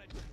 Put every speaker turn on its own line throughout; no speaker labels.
wanted.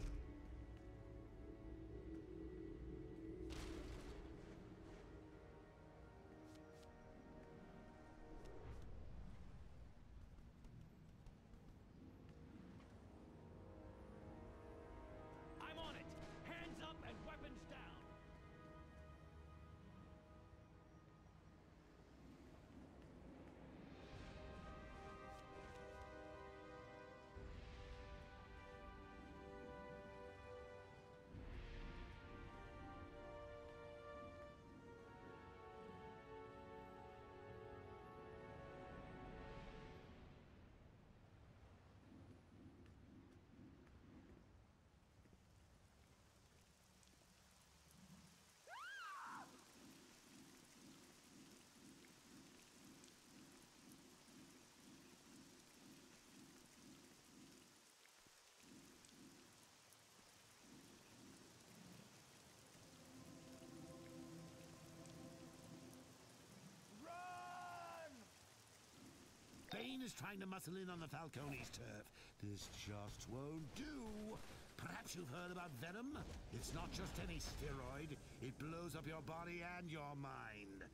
Is trying to muscle in on the Falcone's turf. This just won't do. Perhaps you've heard about Venom? It's not just any steroid. It blows up your body and your mind.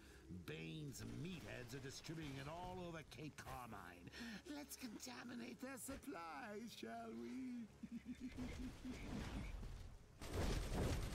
Bane's meatheads are distributing it all over Cape Carmine. Let's contaminate their supplies, shall we?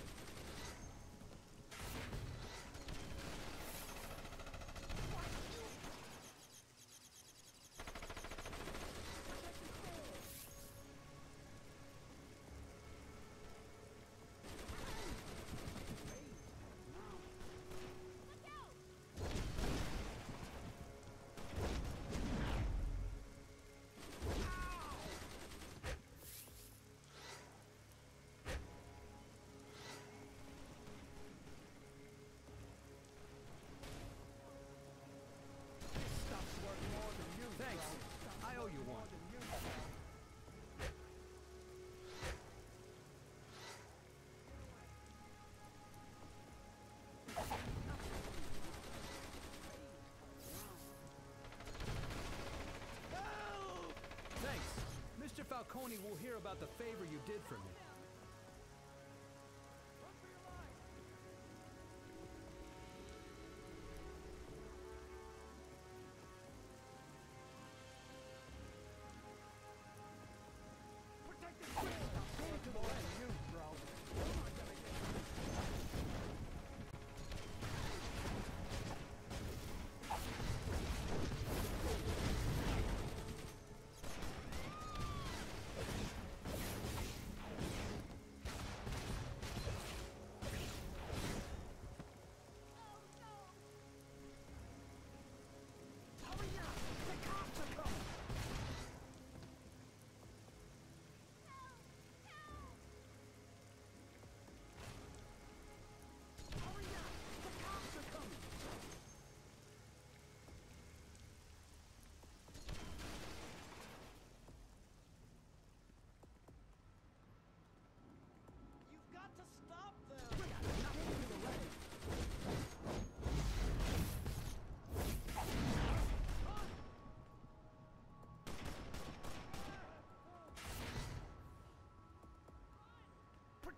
Falcone will hear about the favor you did for me.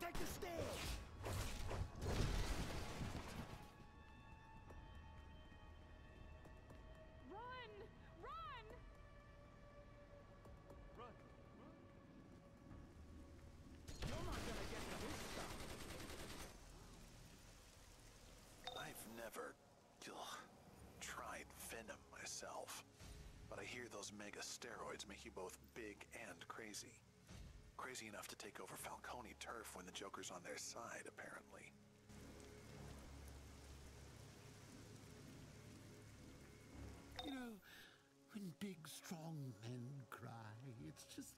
Protect the stage!
Run! Run!
Run!
You're not gonna get to this stuff!
I've never ugh, tried Venom myself, but I hear those mega steroids make you both big and crazy. Crazy enough to take over Falcone turf when the Joker's on their side, apparently.
You know, when big, strong men cry, it's just.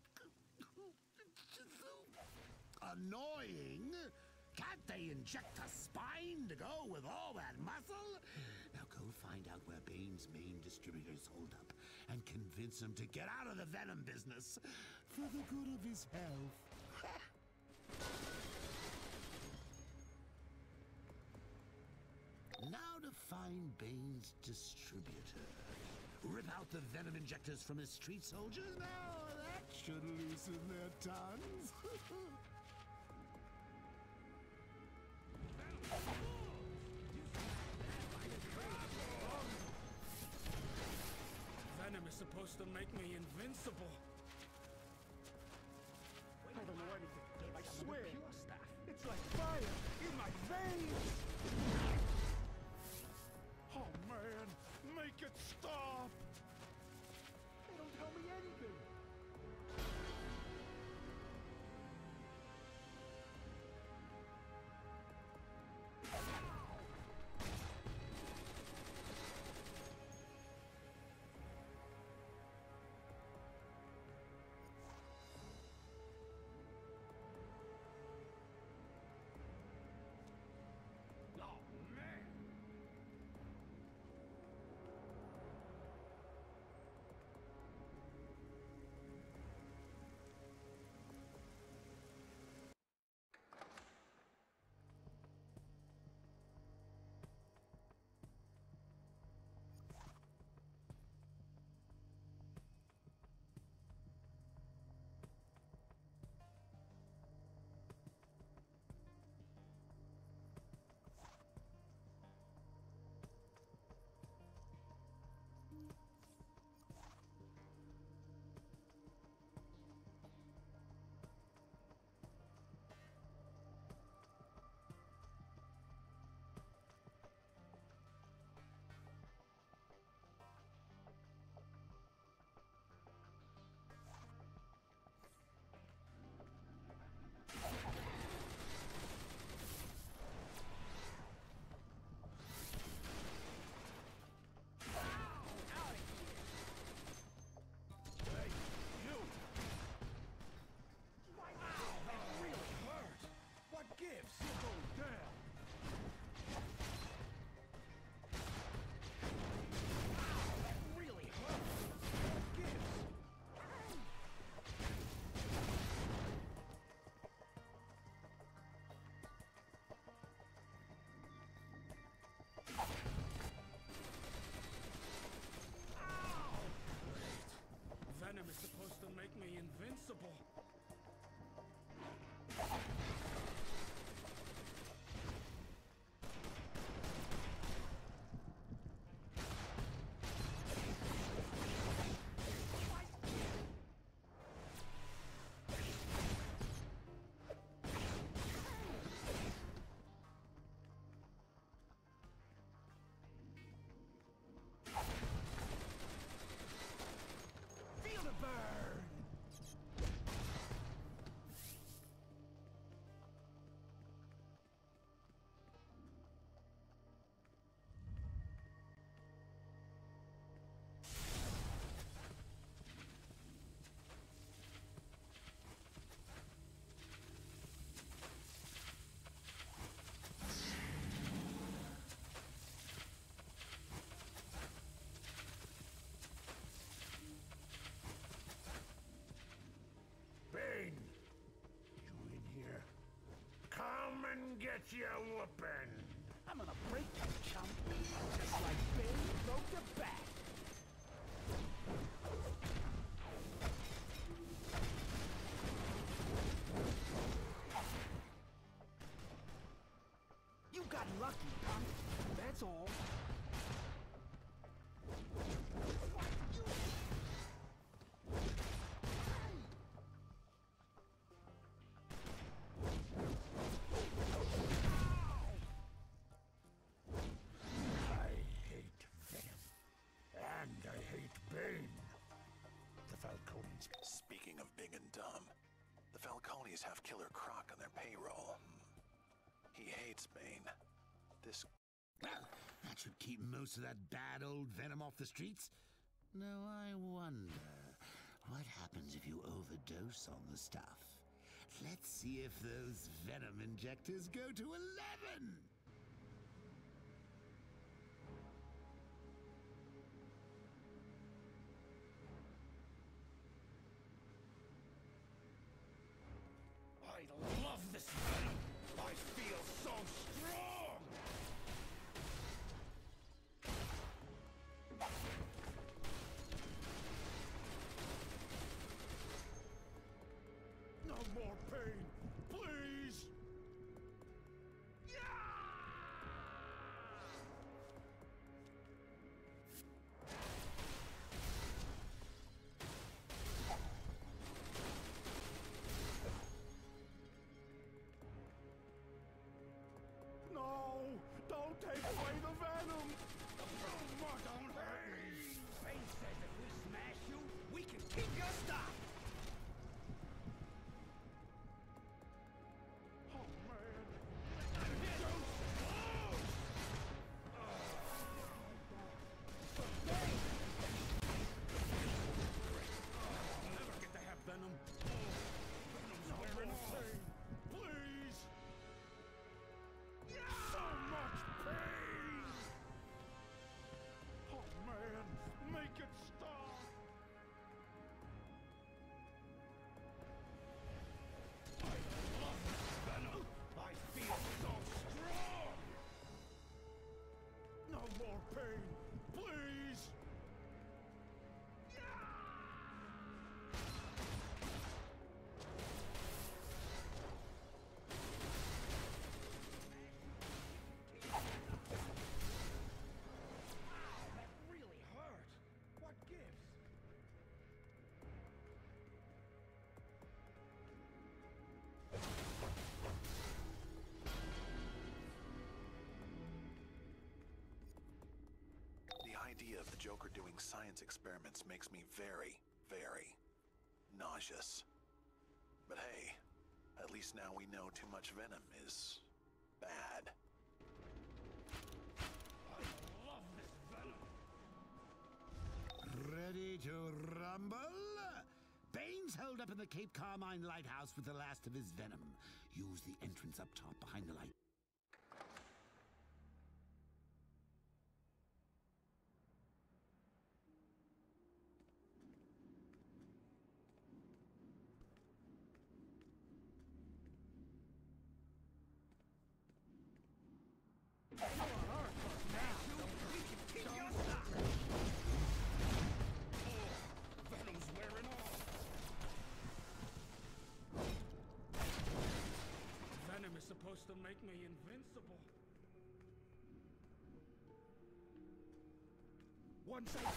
It's just so annoying. Can't they inject a spine to go with all that muscle? Now go find out where Bane's main distributors hold up and convince him to get out of the venom business for the good of his health. Now to find Bane's distributor. Rip out the venom injectors from his street soldiers? Now that should loosen their tongues.
Venom is supposed to make me invincible.
Anything. I swear. It's like fire in my veins!
Reaper! The Falcones.
Speaking of big and dumb, the Falcones have Killer Croc on their payroll. Hmm. He hates Bane.
Should keep most of that bad old venom off the streets. Now I wonder what happens if you overdose on the stuff. Let's see if those venom injectors go to 11.
Take away the venom.
Joker doing science experiments makes me very, very nauseous. But hey, at least now we know too much venom is bad.
I love this venom.
Ready to rumble? Bane's holed up in the Cape Carmine lighthouse with the last of his venom. Use the entrance up top behind the light.
Once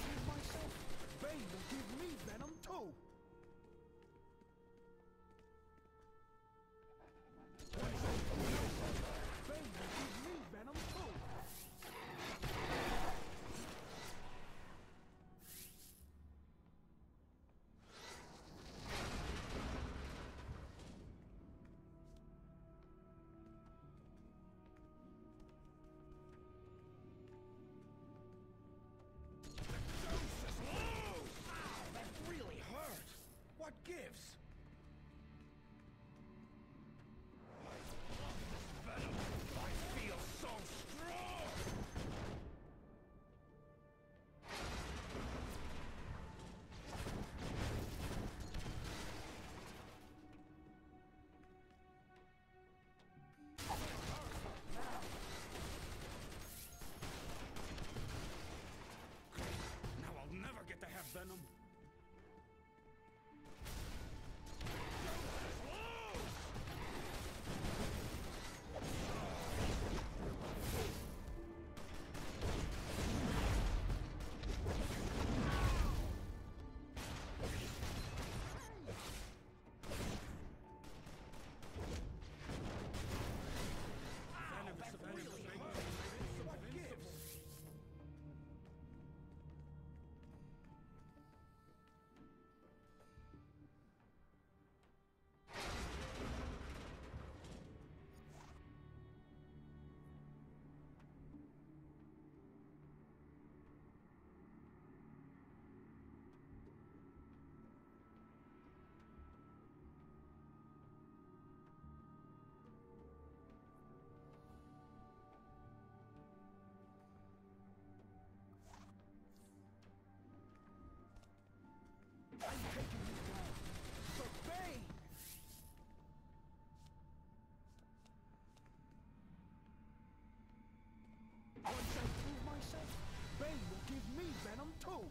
free Venom too!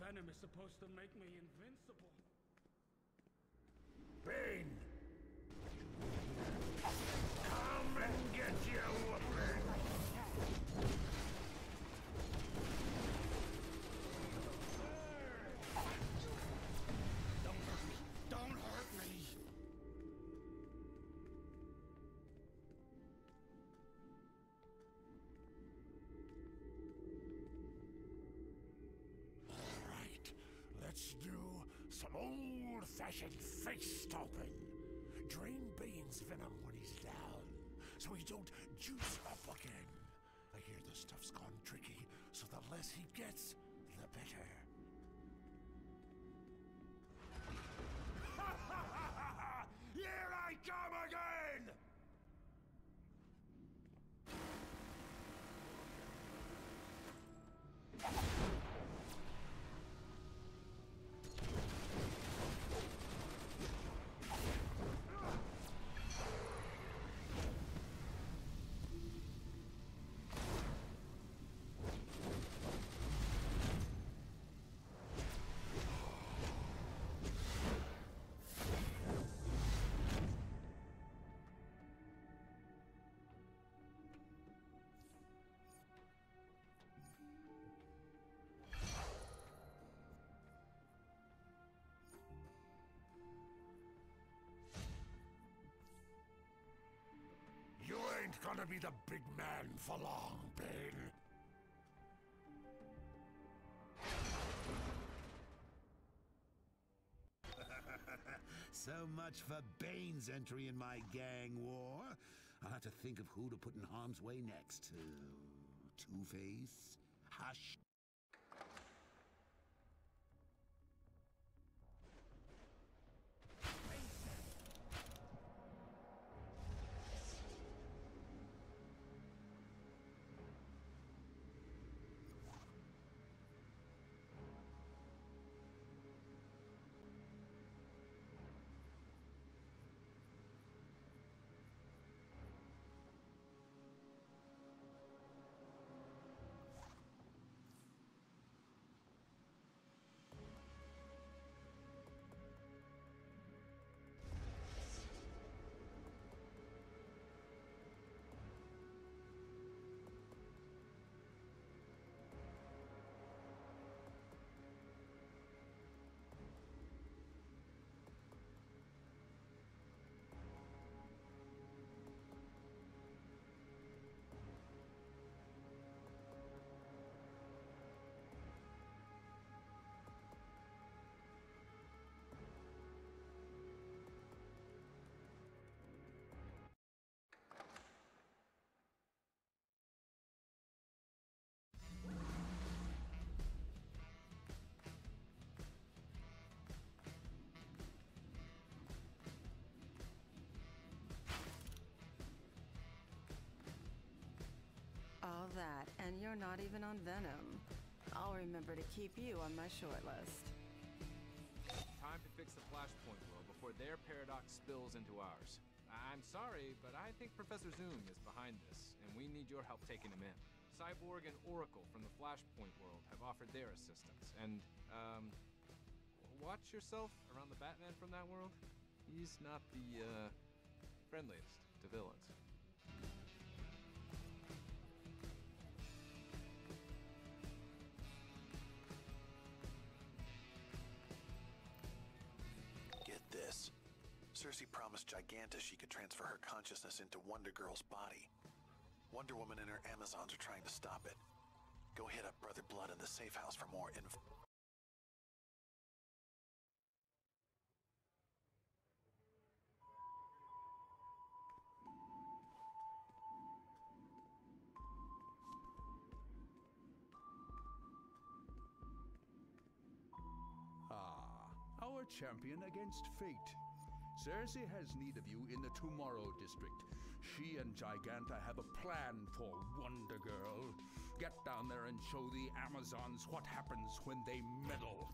Venom
is
supposed to make me invincible.
Some old-fashioned face stomping. Drain Bane's venom when he's down, so he don't juice up again. I hear the stuff's gone tricky, so the less he gets, the better. Ain't gonna be the big man for long, Bane.
So much for Bane's entry in my gang war. I'll have to think of who to put in harm's way next. Uh, Two-Face? Hush.
That, and you're not even on Venom. I'll remember to keep you on my short list.
Time to fix the Flashpoint world before their paradox spills into ours. I'm sorry, but I think Professor Zoom is behind this, and we need your help taking him in. Cyborg and Oracle from the Flashpoint world have offered their assistance, and, um, watch yourself around the Batman from that world. He's not the, uh, friendliest to villains.
Promised Giganta she could transfer her consciousness into Wonder Girl's body. Wonder Woman and her Amazons are trying to stop it. Go hit up Brother Blood in the safe house for more info.
Ah, our champion against fate. Circe has need of you in the Tomorrow District. She and Giganta have a plan for Wonder Girl. Get down there and show the Amazons what happens when they meddle.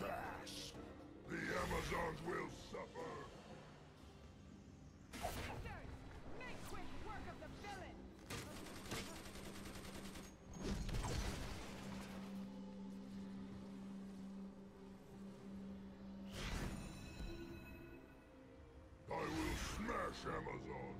This?
The Amazons will suffer.
Sisters, make quick work of the villain!
I will smash Amazon.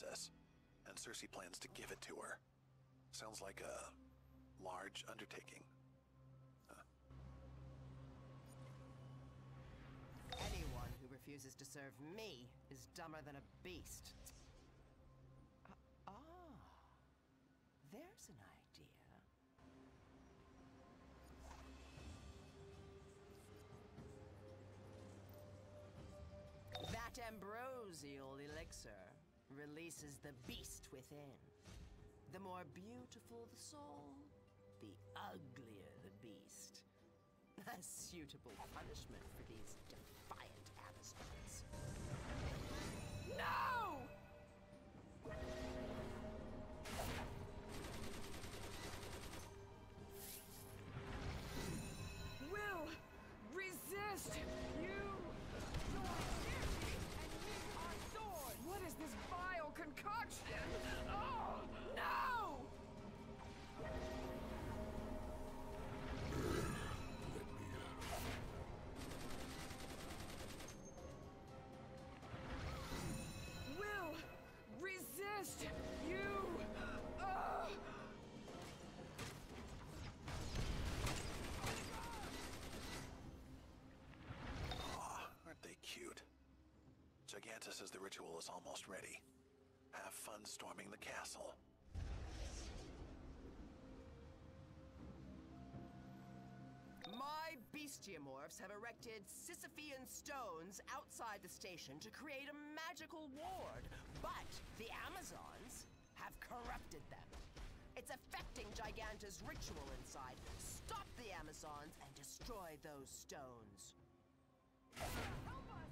Princess, and Circe plans to give it to her. Sounds like a large undertaking.
Anyone who refuses to serve me is dumber than a beast. Releases the beast within. The more beautiful the soul, the uglier the beast. A suitable punishment for these defiant Amazons. No!
Giganta says the ritual is almost ready. Have fun storming the castle.
My bestiamorphs have erected Sisyphean stones outside the station to create a magical ward, but the Amazons have corrupted them. It's affecting Giganta's ritual inside. Stop the Amazons and destroy those stones.
Help us!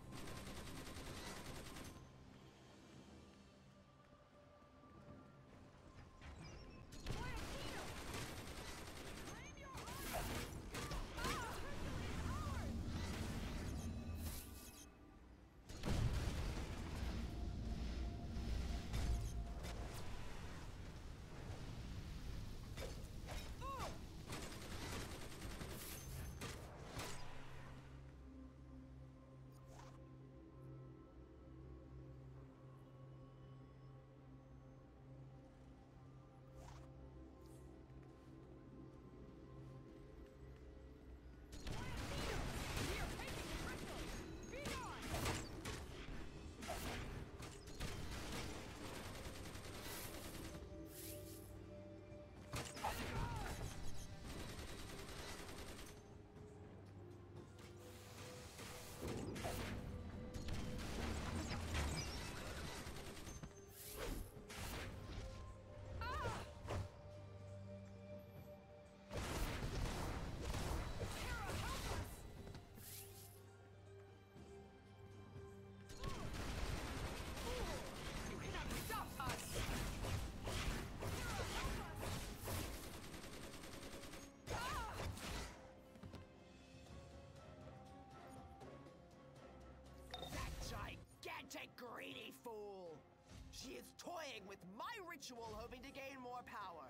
Toying with my ritual, hoping to gain more power.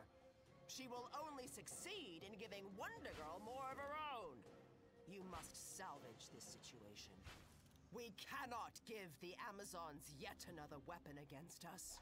She will only succeed in giving Wonder Girl more of her own. You must salvage this situation. We cannot give the Amazons yet another weapon against us.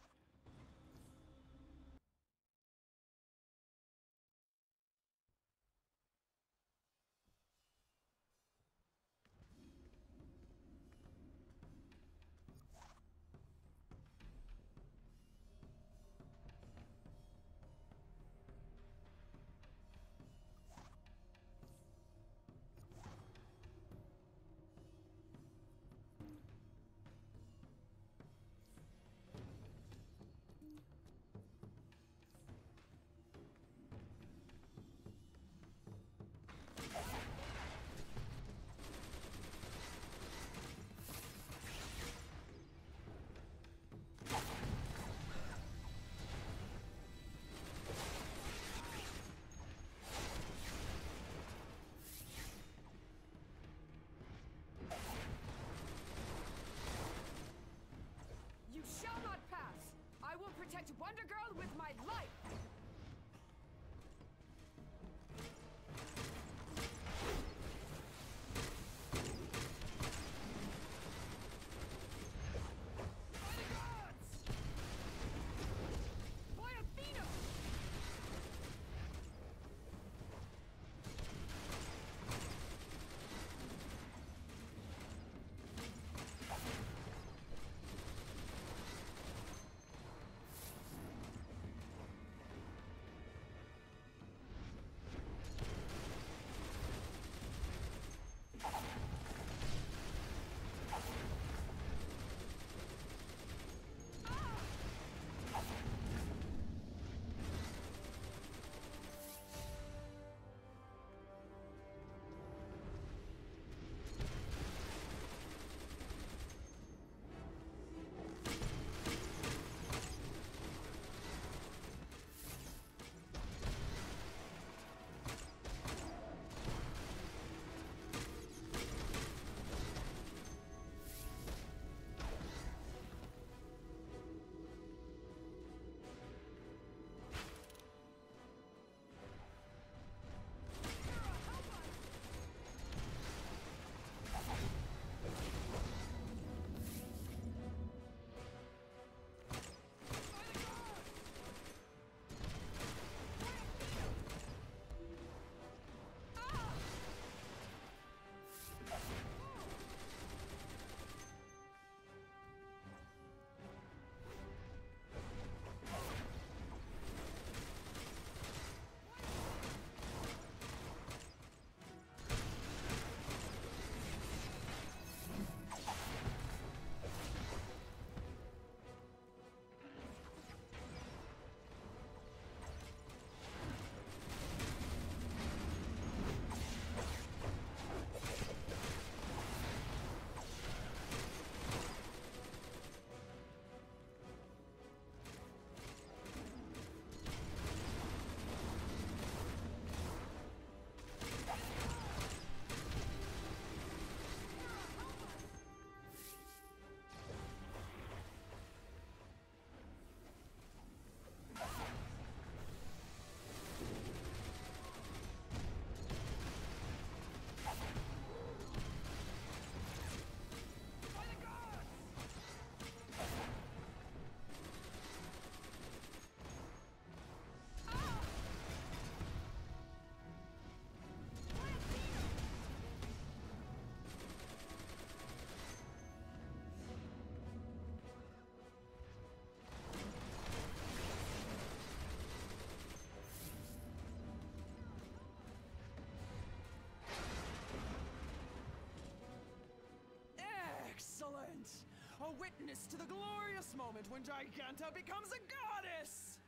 Witness to the glorious moment when Giganta becomes a goddess!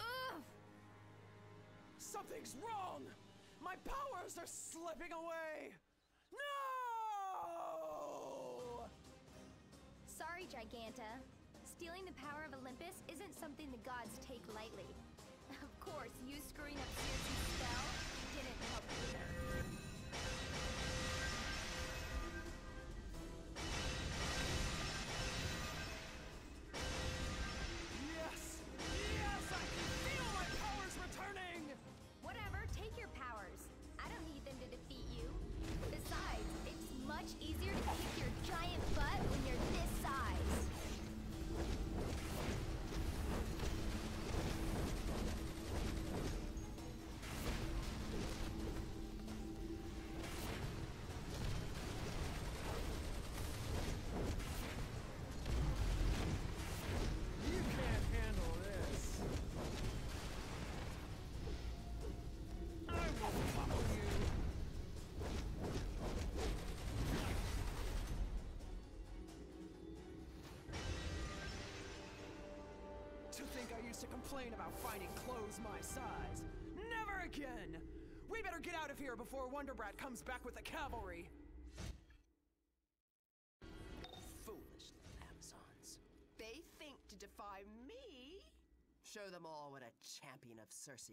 Ugh!
Something's wrong! My powers are slipping away! No!
Sorry, Giganta. Stealing the power of Olympus isn't something the gods take lightly. Of course, you screwing up
to complain about finding clothes my size. Never again! We better get out of here before Wonderbrat comes back with the cavalry. Foolish little Amazons. They think to defy me? Show them all what a champion of Circe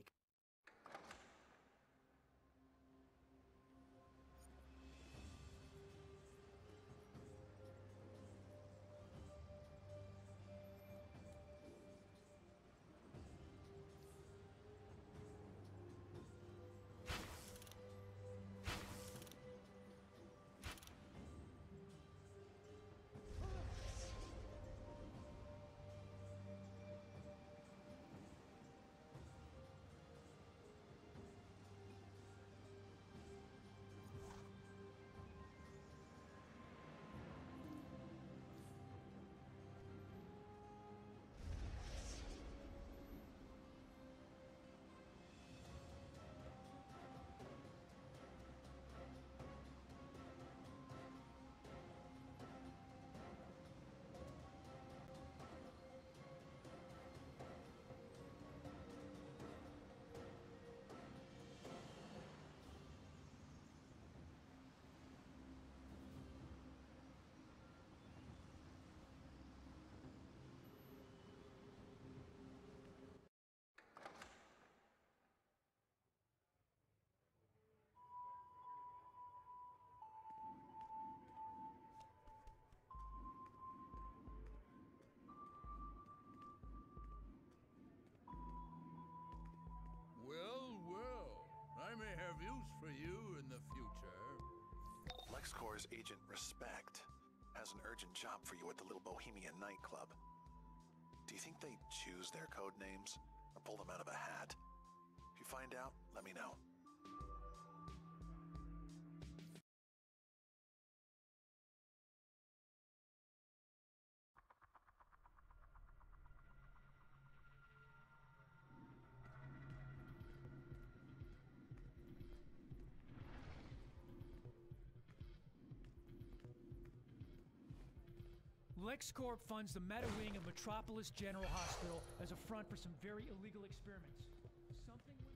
use for you in the future.
LexCorp's Agent Respect has an urgent job for you at the Little Bohemian nightclub. Do you think they choose their code names or pull them out of a hat? If you find out, let me know.
LexCorp funds the meta wing of Metropolis General Hospital as a front for some very illegal experiments. Something we...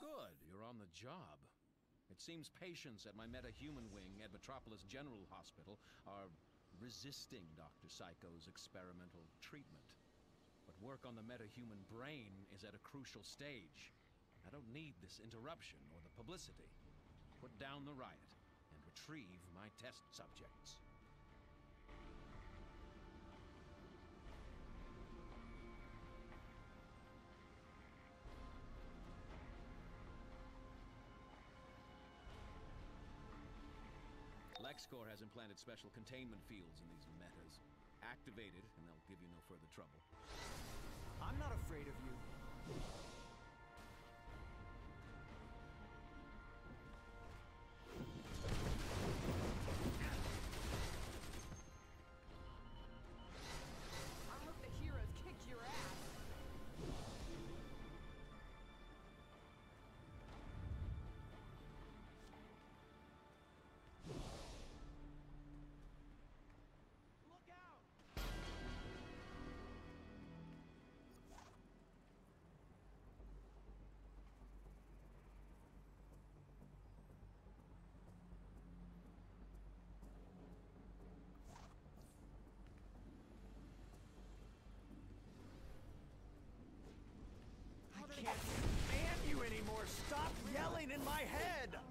Good, you're on the job. It seems patients at my meta-human wing at Metropolis General Hospital are resisting Dr. Psycho's experimental treatment. But work on the metahuman brain is at a crucial stage. I don't need this interruption or the publicity. Put down the riot and retrieve my test subjects. LexCorp has implanted special containment fields in these metas. Activate it, and they'll give you no further trouble.
I'm not afraid of you. Stop yelling in my head.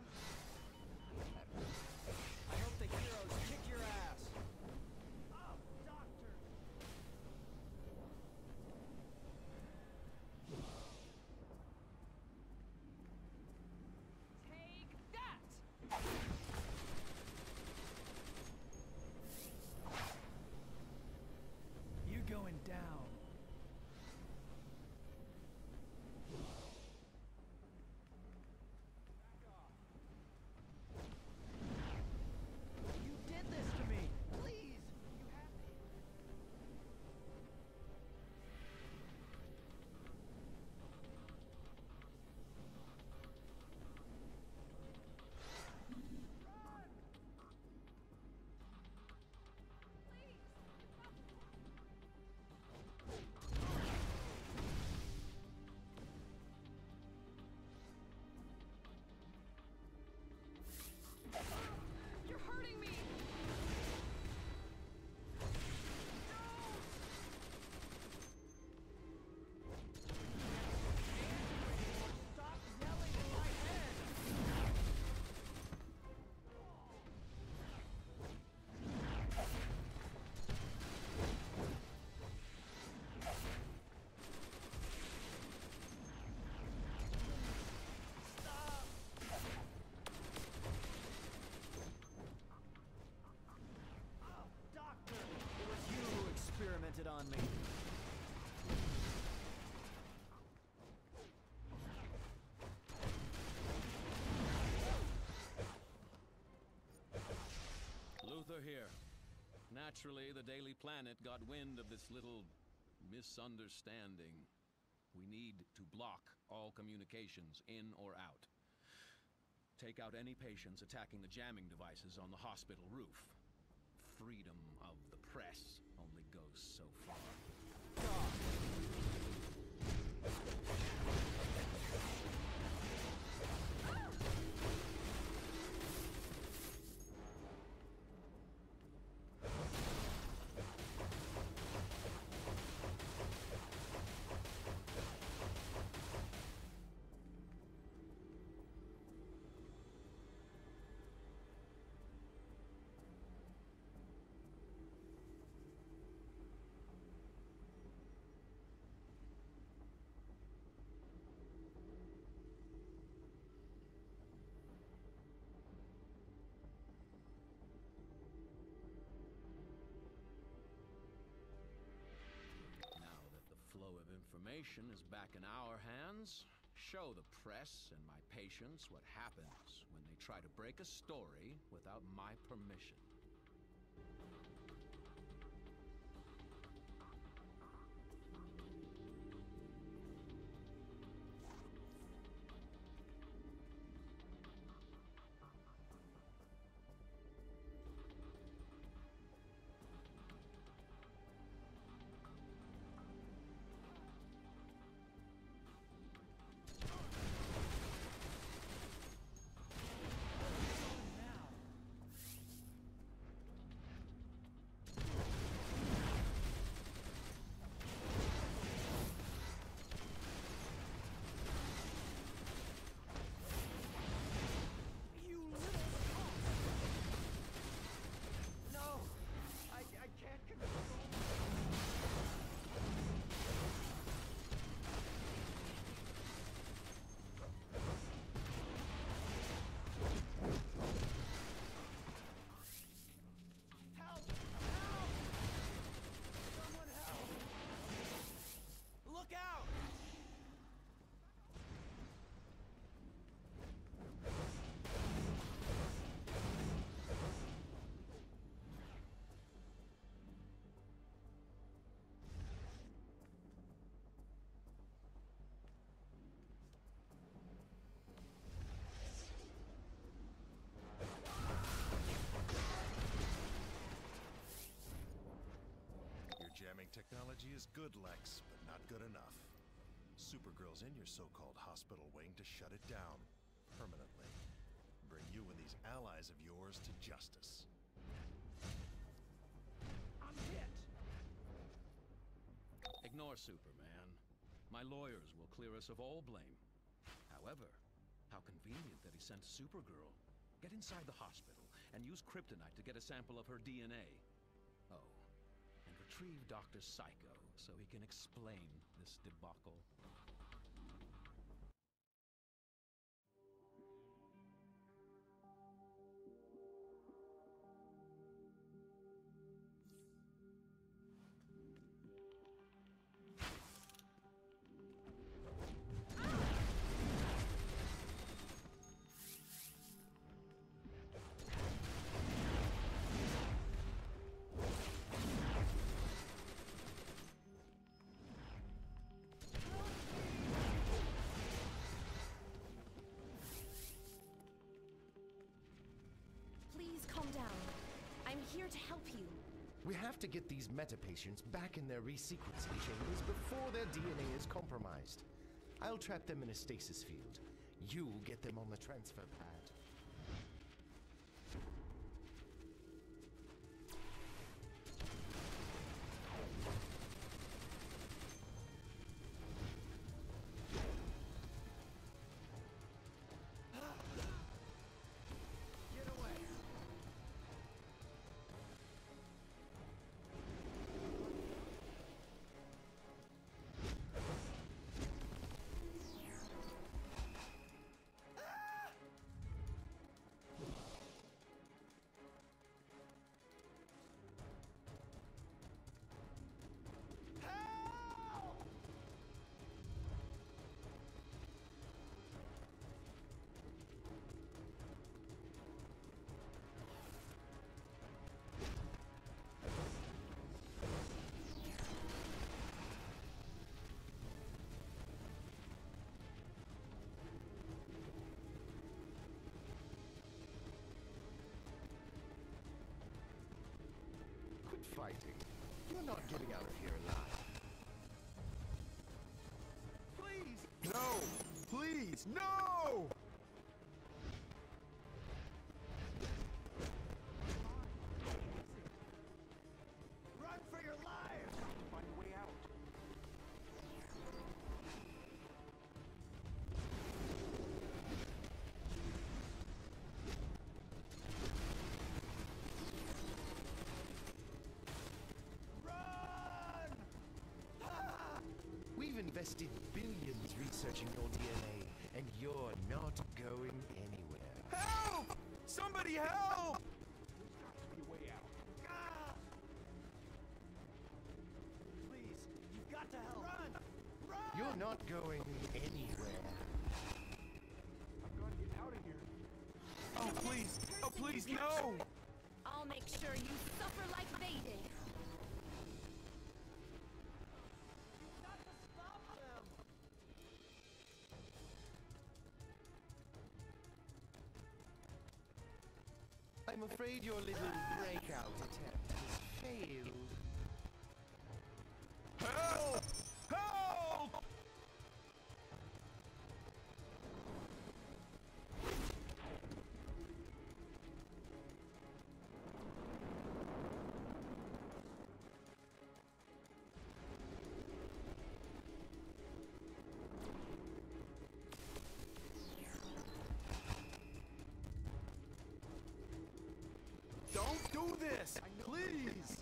Here. Naturally, the Daily Planet got wind of this little misunderstanding. We need to block all communications in or out. Take out any patients attacking the jamming devices on the hospital roof. Information is back in our hands, show the press and my patients what happens when they try to break a story without my permission.
Technology is good, Lex, but not good enough. Supergirl's in your so-called hospital wing to shut it down permanently. Bring you and these allies of yours to justice.
I'm hit!
Ignore Superman. My lawyers will clear us of all blame. However, how convenient that he sent Supergirl. Get inside the hospital and use kryptonite to get a sample of her DNA. Retrieve Dr. Psycho so he can explain this debacle.
Down. I'm here to help you.
We have to get these meta patients back in their resequencing chambers before their DNA is compromised. I'll trap them in a stasis field. You get them on the transfer pad.
Fighting. You're not getting out of here alive. Invested billions researching your DNA, and you're not going anywhere.
Help! Somebody help! Ah! Please, you've got to help. Run! Run!
You're not going anywhere.
I've got to get out of here. Oh, please! Oh, please, no!
I'll make sure you
I'm afraid your little breakout attempt has failed.
Don't do this! Please!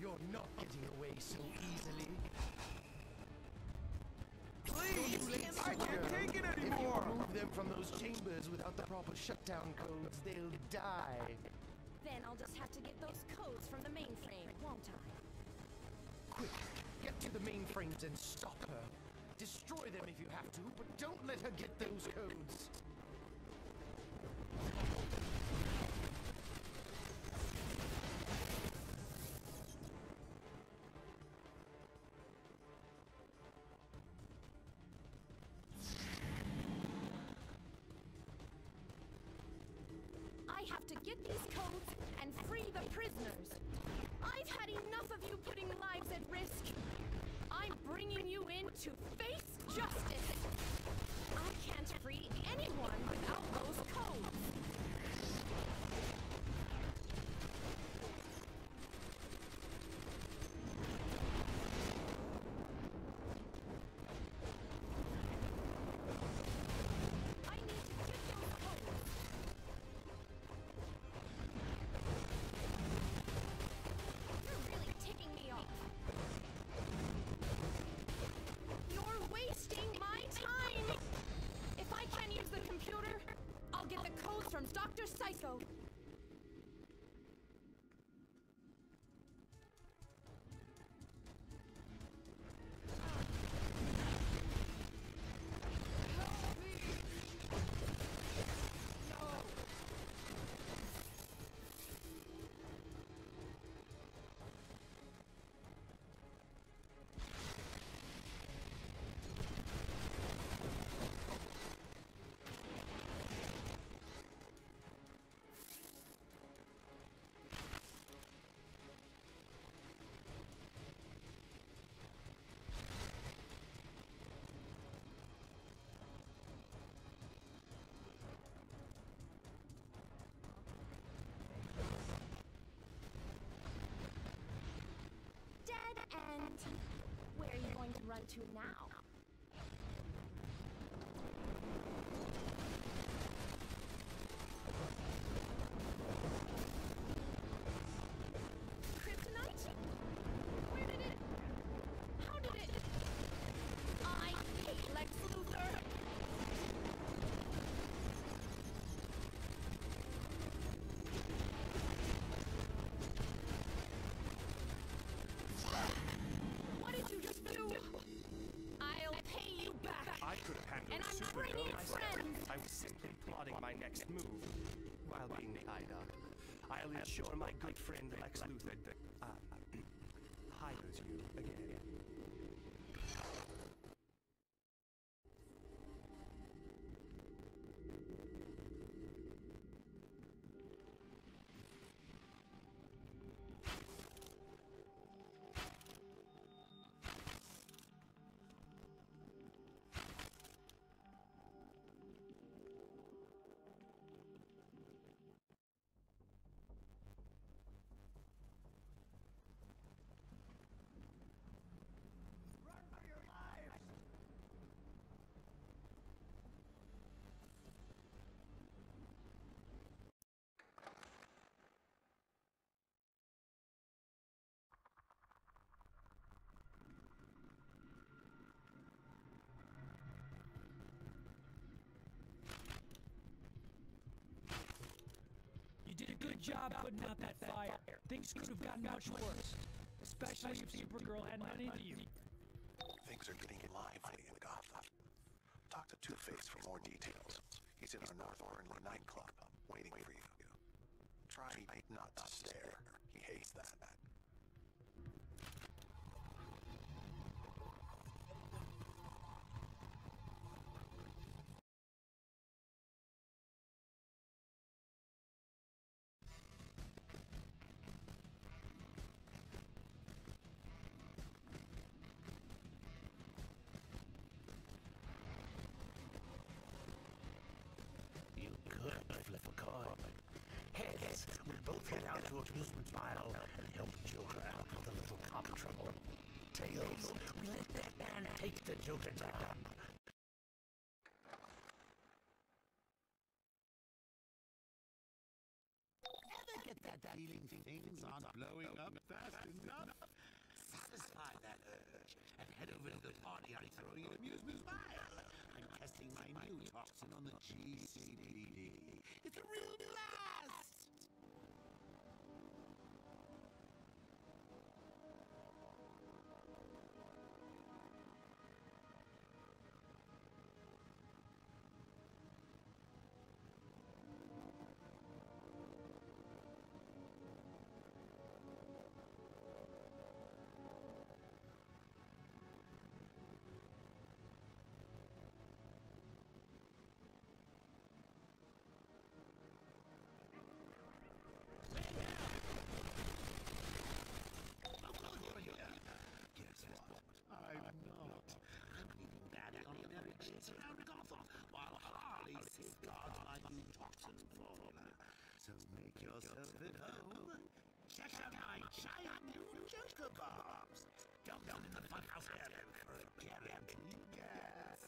You're not getting away so easily.
Please! I can't take it anymore!
If you remove them from those chambers without the proper shutdown codes, they'll die.
Then I'll just have to get those codes from the mainframe, won't I?
Quick, get to the mainframes and stop her. Destroy them if you have to, but don't let her get those codes.
I have to get these codes and free the prisoners. I've had enough of you putting lives at risk. I'm bringing you in to face justice. I can't free anyone from Dr. Psycho. Run to now? Kryptonite? Where did it? How did it? I hate Lex Luthor. What did you just do? I'll pay you back.
I could have handled
And I'm
Supergirl
bringing
myself.
friends.
I was simply plotting my next move while being tied up. I'll ensure my good friend Lex Luthor uh, hires you again.
Job putting out that fire. Things could have gotten much worse. Especially if Supergirl hadn't run into you.
Things are getting lively in Gotham. Talk to Two-Face for more details. He's in our North Burnley nightclub, waiting for you. Try not to stare. He hates that.
Heads, we both head out to Amusement Mile and help Joker out with a little cop trouble. Tails, we let that man take the Joker down. Ever get that feeling things aren't blowing up fast enough? Satisfy that urge and head over to the party I'm throwing at Amusement Mile. I'm testing my new toxin on the GCPD. It's a real blast! Connections around Gotham while Harley safeguards my new toxin formula. So make yourself at home. Check out my giant new Joker bombs. Dump them in the funhouse area for a guaranteed gas.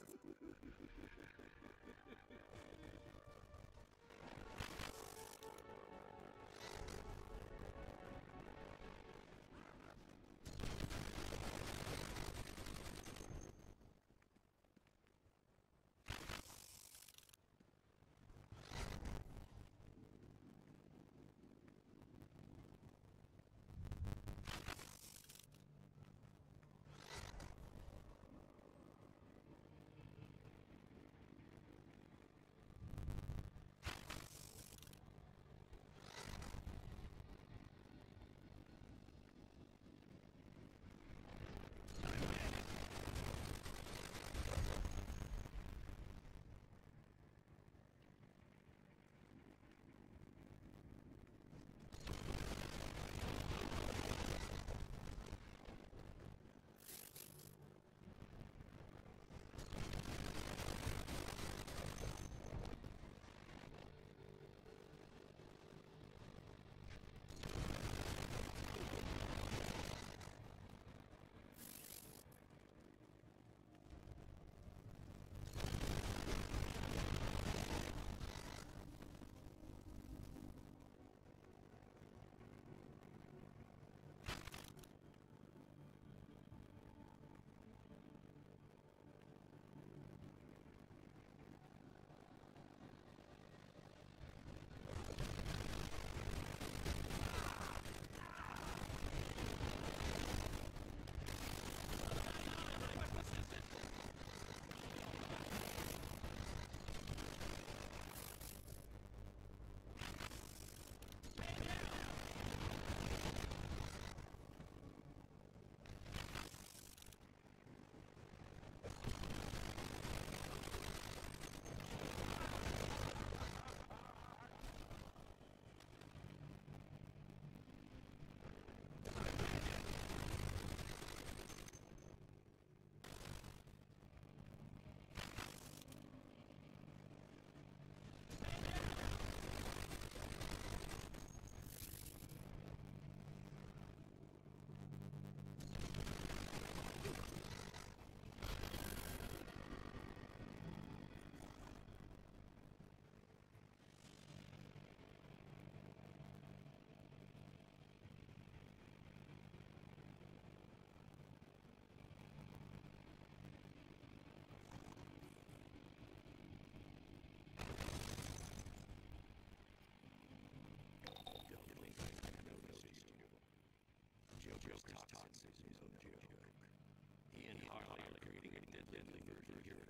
He and Harley are creating a deadly version of your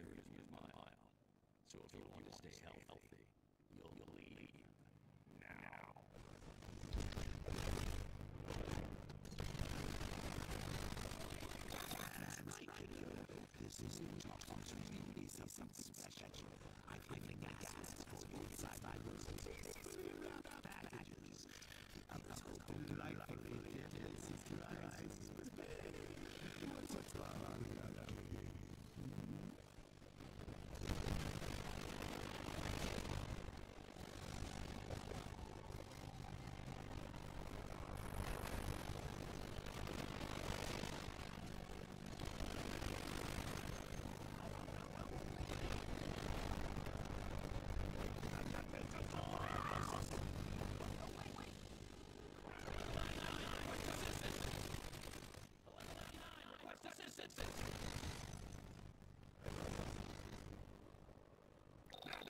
mile. So if you want to stay healthy, you'll leave now.
This isn't something special. I think for you inside my room. Packages. I was hoping delightfully deadly surprise. What's wrong?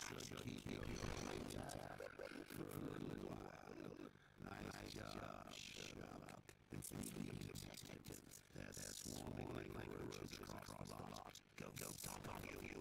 should keep your mind for a little while. Nice job, Sherlock. It's really detective. They're swarming like roaches across the lot. Go, go, on you, you.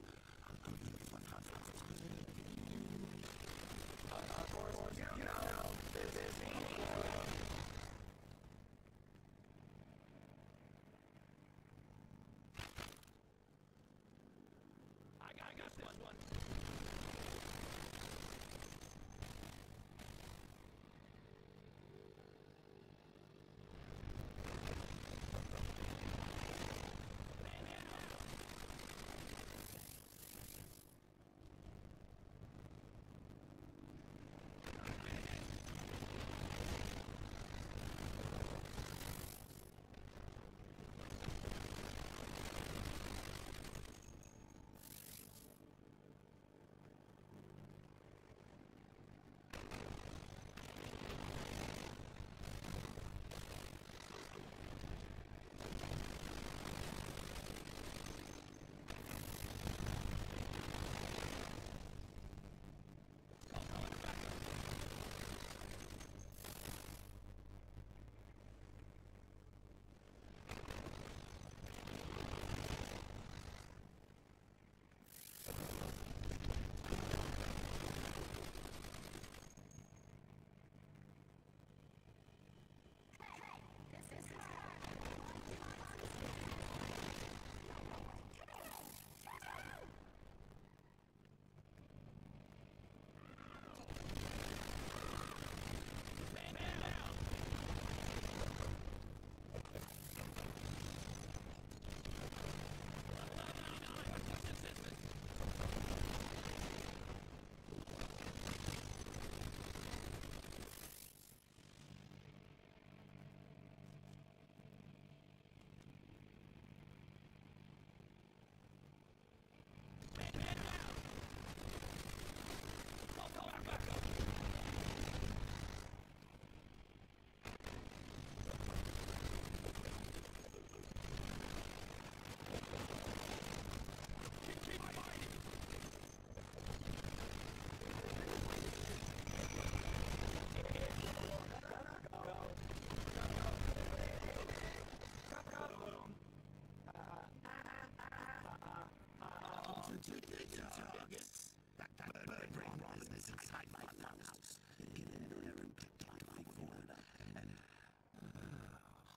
Targets. That, that bird brain business inside my house. Get in there and pick my forward. And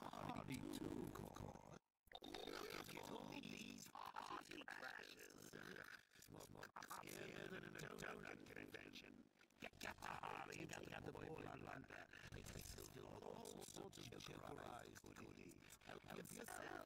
hardy too, of. Look these party crashes. It's more complicated than a donut convention. Get, the Harley, get, get the ball under. They still all sorts of surprise. Help yourself.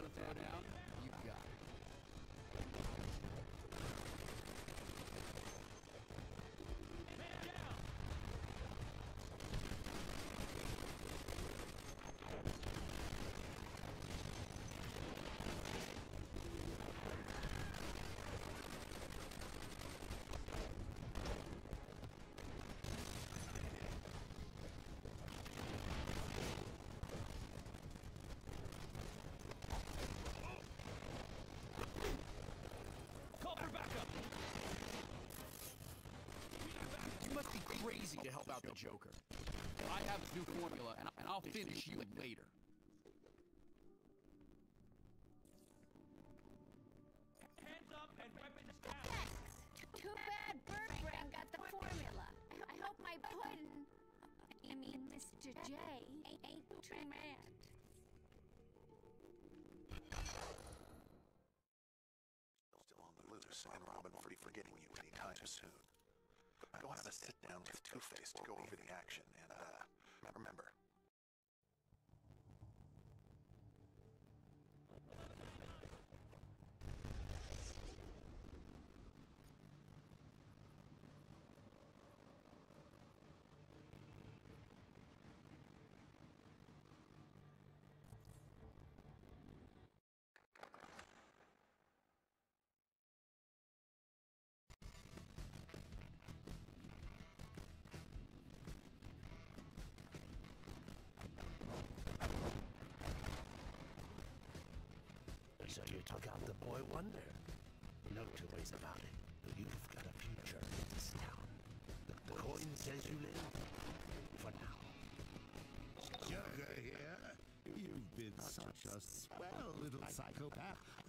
You want to throw crazy to help out the Joker. I have his new formula, and, and I'll finish you later.
Hands up and weapons down!
Too bad Bird Brain got the formula. I hope my puddin', I mean Mr. J, ain't too mad.
Still on the loose, and Robin will be forgetting you anytime soon. I don't have to sit down with Two-Face to go over the action, and, uh, remember,
So you took out the boy wonder. No two ways about it. You've got a future in this town. The, coin says you live. For now.
Joker here. You've been such a swell little psychopath.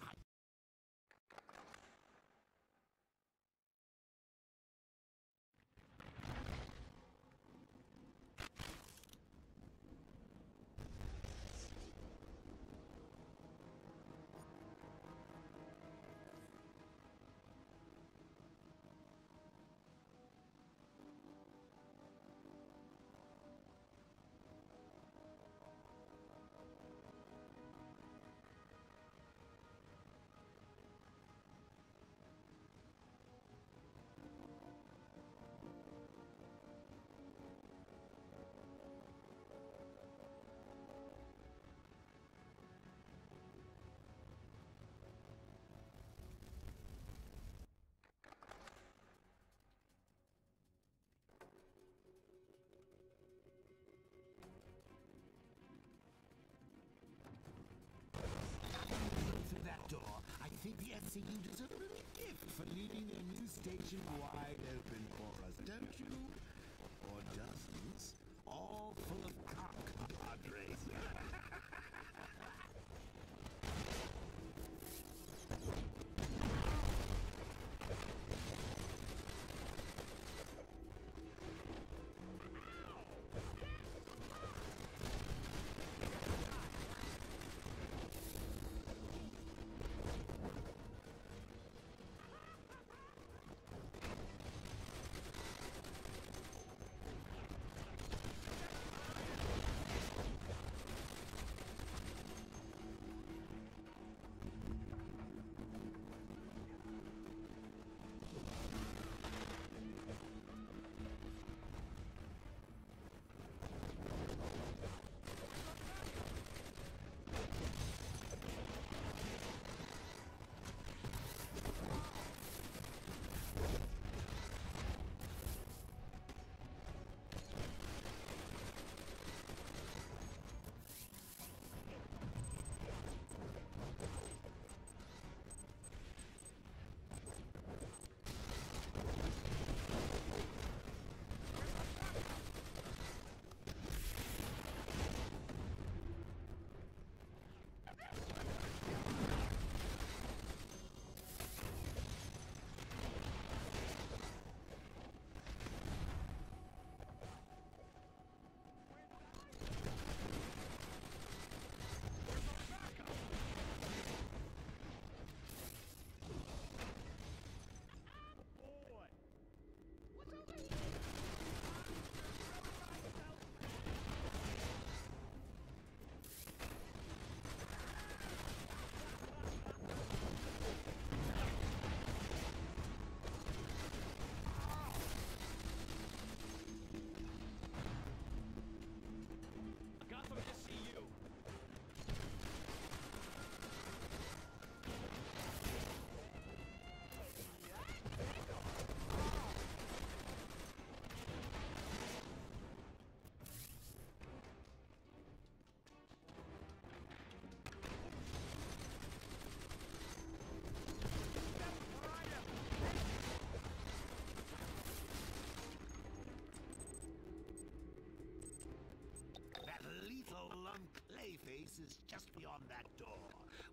The SCU deserve a little gift for leaving their new station wide open for us, don't you?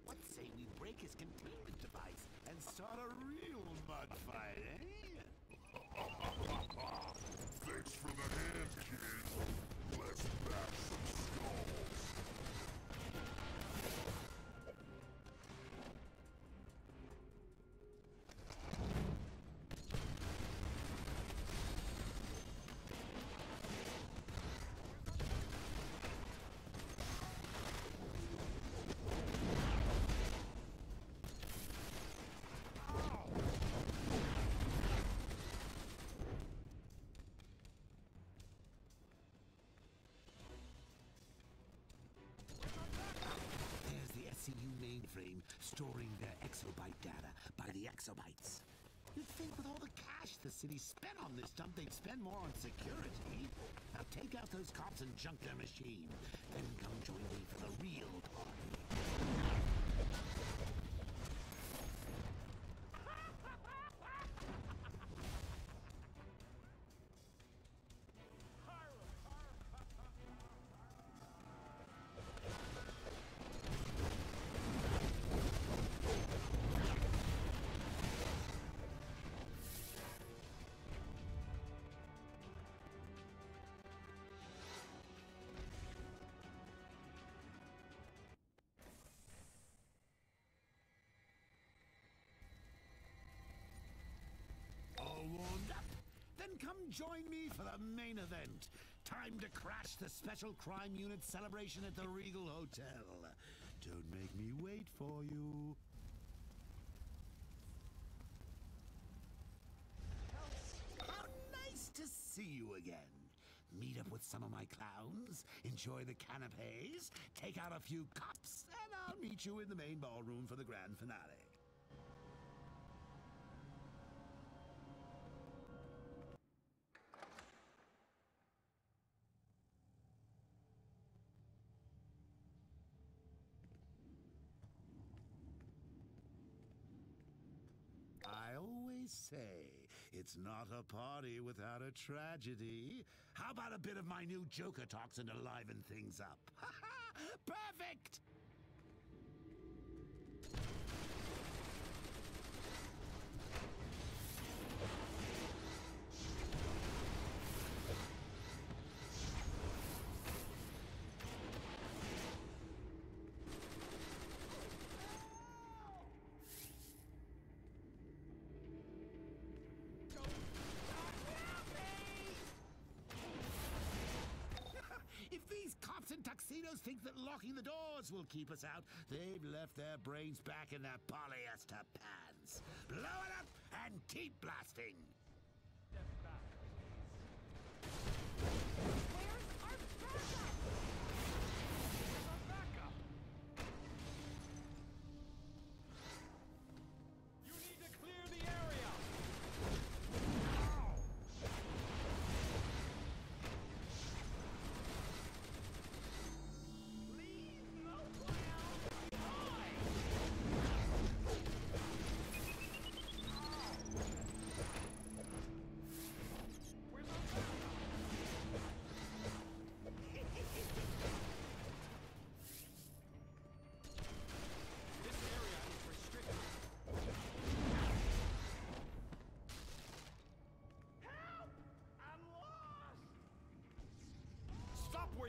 What say we break his containment device and start a real mud fight, mainframe storing their exobyte data by the exobytes. You'd think with all the cash the city spent on this dump, they'd spend more on security. Now take out those cops and junk their machine. Then come join me for the real Then come join me for the main event. Time to crash the Special Crime Unit celebration at the Regal Hotel. Don't make me wait for you. How nice to see you again. Meet up with some of my clowns, enjoy the canapes, take out a few cups, and I'll meet you in the main ballroom for the grand finale. Say it's not a party without a tragedy. How about a bit of my new Joker toxin to liven things up? Perfect! Think that locking the doors will keep us out, they've left their brains back in their polyester pants. Blow it up and keep blasting!
You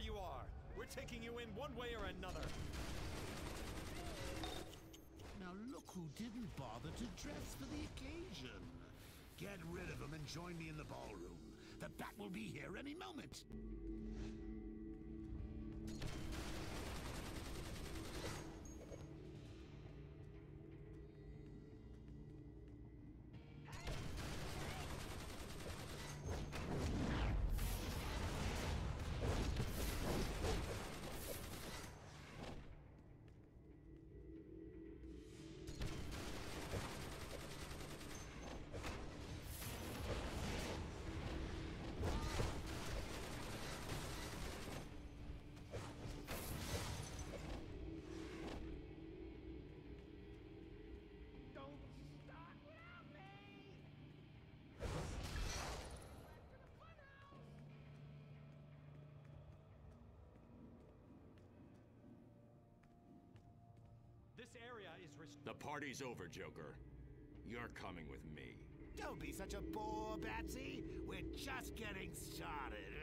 you are! We're taking you in one way or another.
Now look who didn't bother to dress for the occasion. Get rid of him and join me in the ballroom. The bat will be here any moment.
This area is restricted.
The party's over, Joker. You're coming with me.
Don't be such a bore, Batsy. We're just getting started.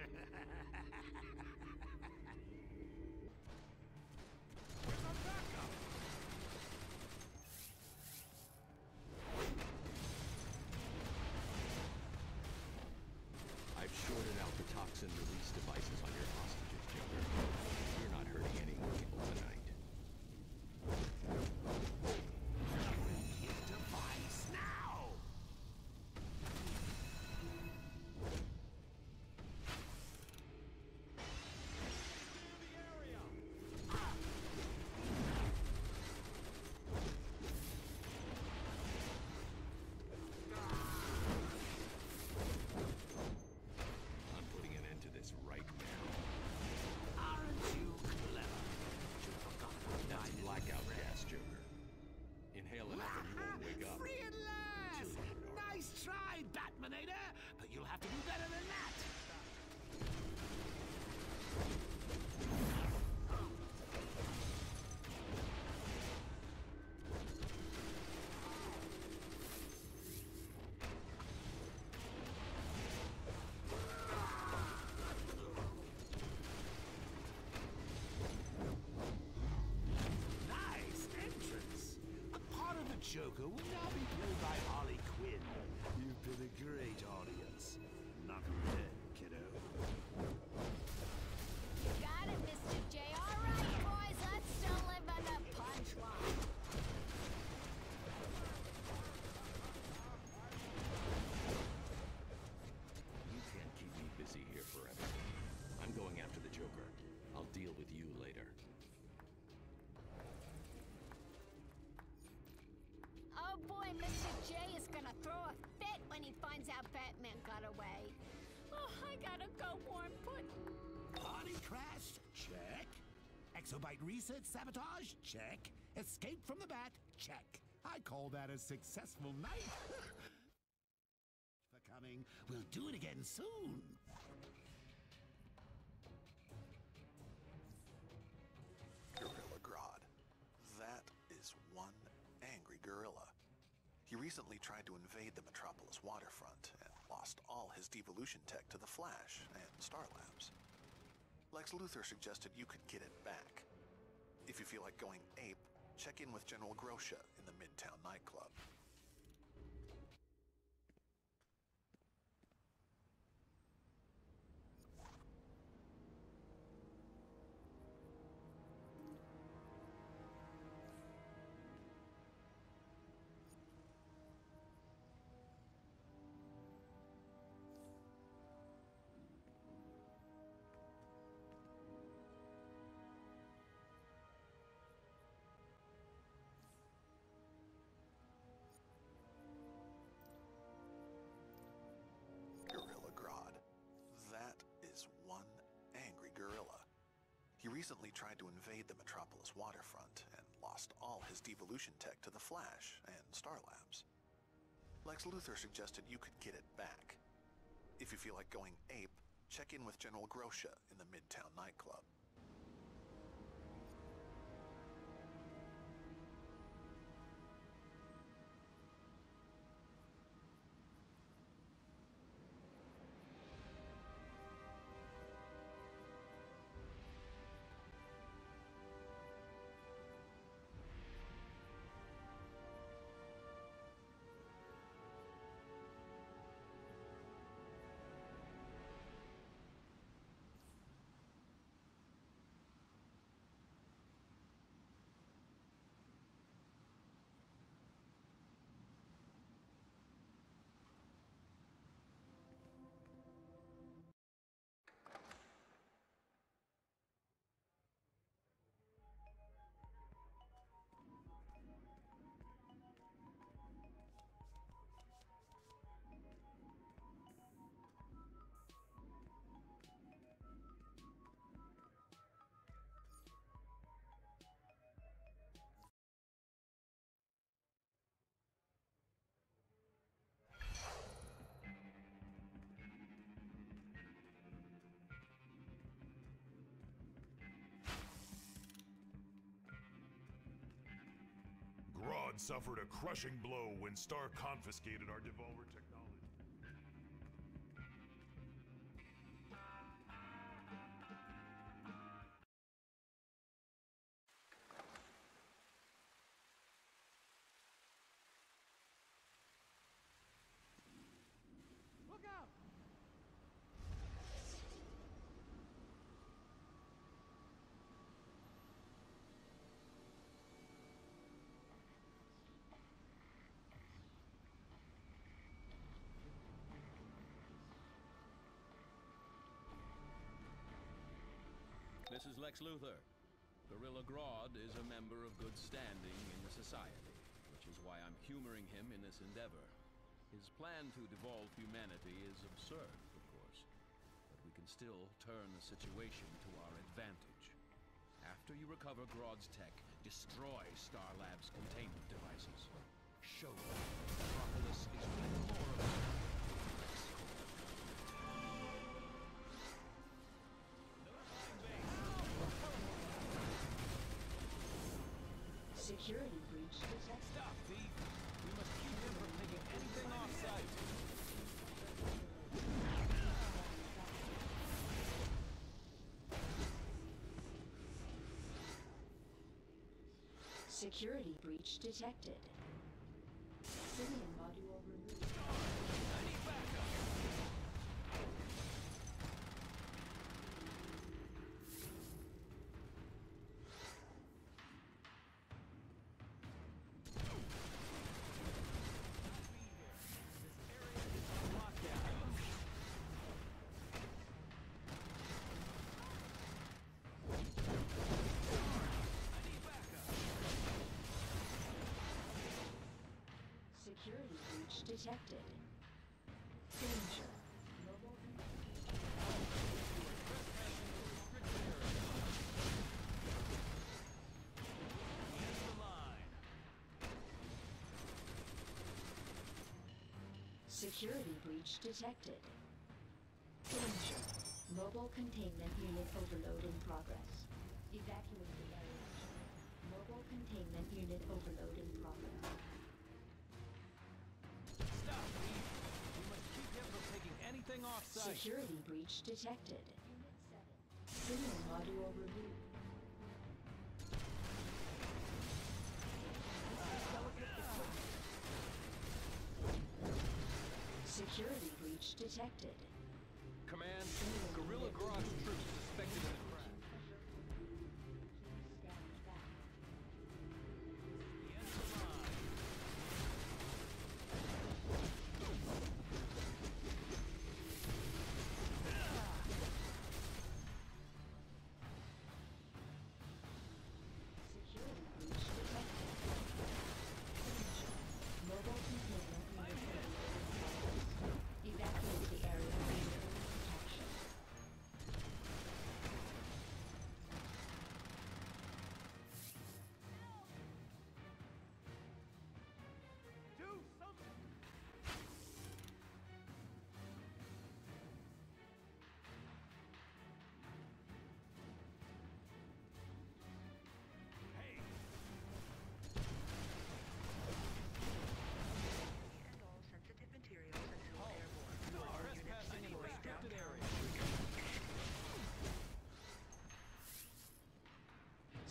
Joker
Exobyte research sabotage? Check. Escape from the bat? Check. I call that a successful night. For coming. We'll do it again soon.
Gorilla Grodd. That is one angry gorilla. He recently tried to invade the Metropolis waterfront and lost all his devolution tech to the Flash and Star Labs. Lex Luthor suggested you could get it back. If you feel like going ape, check in with General Grosha in the Midtown nightclub. Recently tried to invade the Metropolis waterfront and lost all his devolution tech to the Flash and Star Labs. Lex Luthor suggested you could get it back. If you feel like going ape, check in with General Grosha in the Midtown nightclub.
Suffered a crushing blow when Star confiscated our Devolver technology.
Is Lex Luthor. Gorilla Grodd is a member of good standing in the society, which is why I'm humoring him in this endeavor. His plan to devolve humanity is absurd, of course, but we can still turn the situation to our advantage. After you recover Grodd's tech, destroy Star Labs' containment devices. Show them Metropolis is even
Security breach detected. Security breach detected. Danger. Mobile containment unit overload in progress. Evacuate the area. Mobile containment unit overload in progress.
Stop! We must keep him from taking anything off site.
Security breach detected. Signal module removed. Detected.
Command, Gorilla Grodd's troops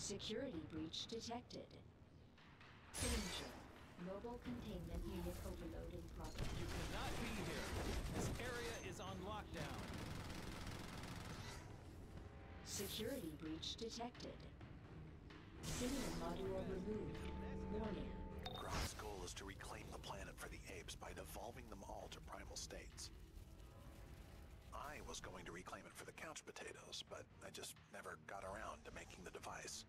Security breach detected. Danger. Mobile containment unit overload in progress.
You cannot be here. This area is on lockdown.
Security breach detected. Signal module removed. Warning.
Grodd's goal is to reclaim the planet for the apes by devolving them all to primal states. I was going to reclaim it for the couch potatoes, but I just never got around to making the device.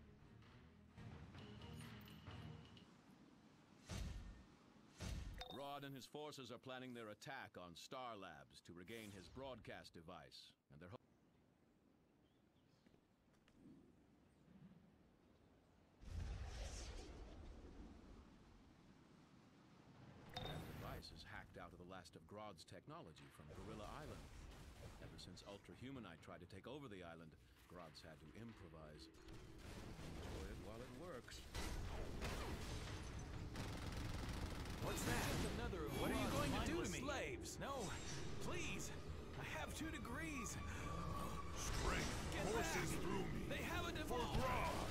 Grodd and his forces are planning their attack on Star Labs to regain his broadcast device, and they're device is hacked out of the last of Grodd's technology from Gorilla Island. Ever since Ultra Humanite tried to take over the island, Grodd's had to improvise. Enjoy it while it works.
What's that?
Another of
What are you going to do to me?
Slaves.
No, please. I have two degrees.
Strength
Get
courses
back.
through me.
They have a
For
default.
Grodd.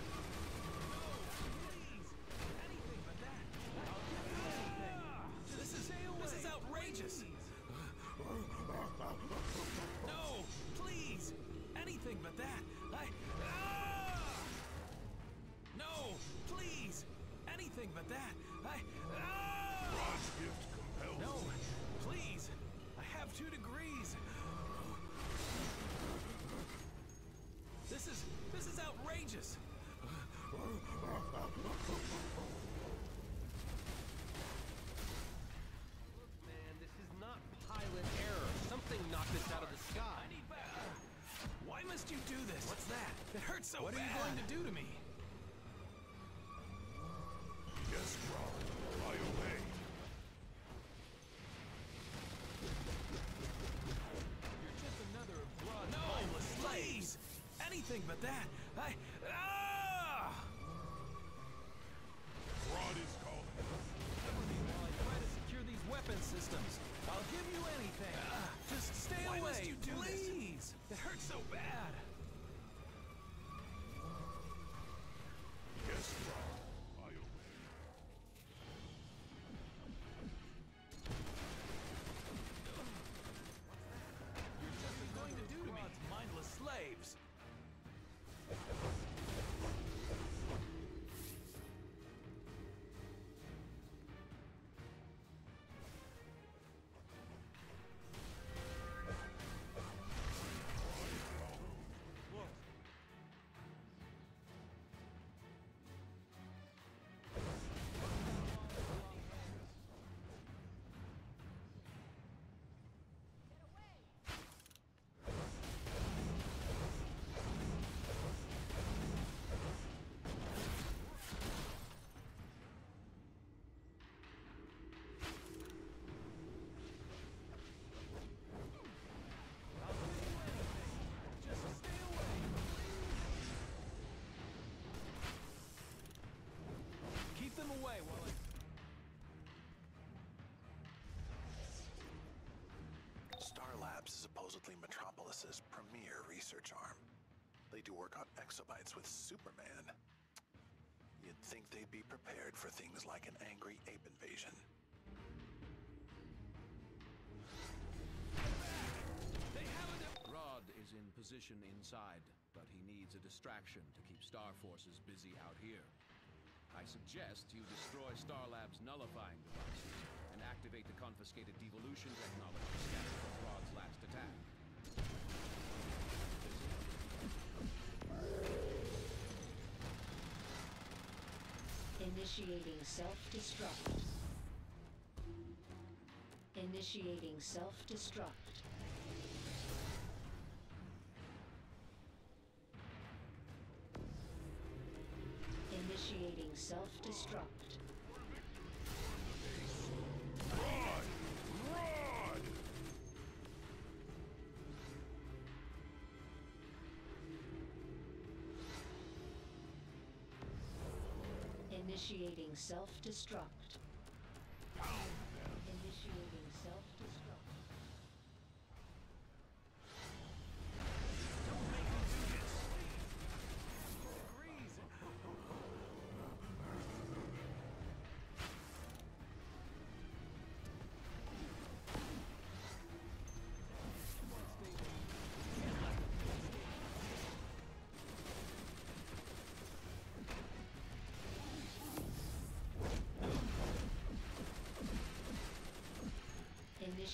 So
What are you going to do to me?
Them away while I.
Star Labs is supposedly Metropolis's premier research arm. They do work on exobytes with Superman. You'd think they'd be prepared for things like an angry ape invasion.
Grodd is in position inside, but he needs a distraction to keep Star Forces busy out here. I suggest you destroy Star Lab's nullifying devices and activate the confiscated devolution technology scattered from Grodd's last attack.
Initiating self-destruct. Initiating self-destruct. Self-destruct. Initiating self-destruct.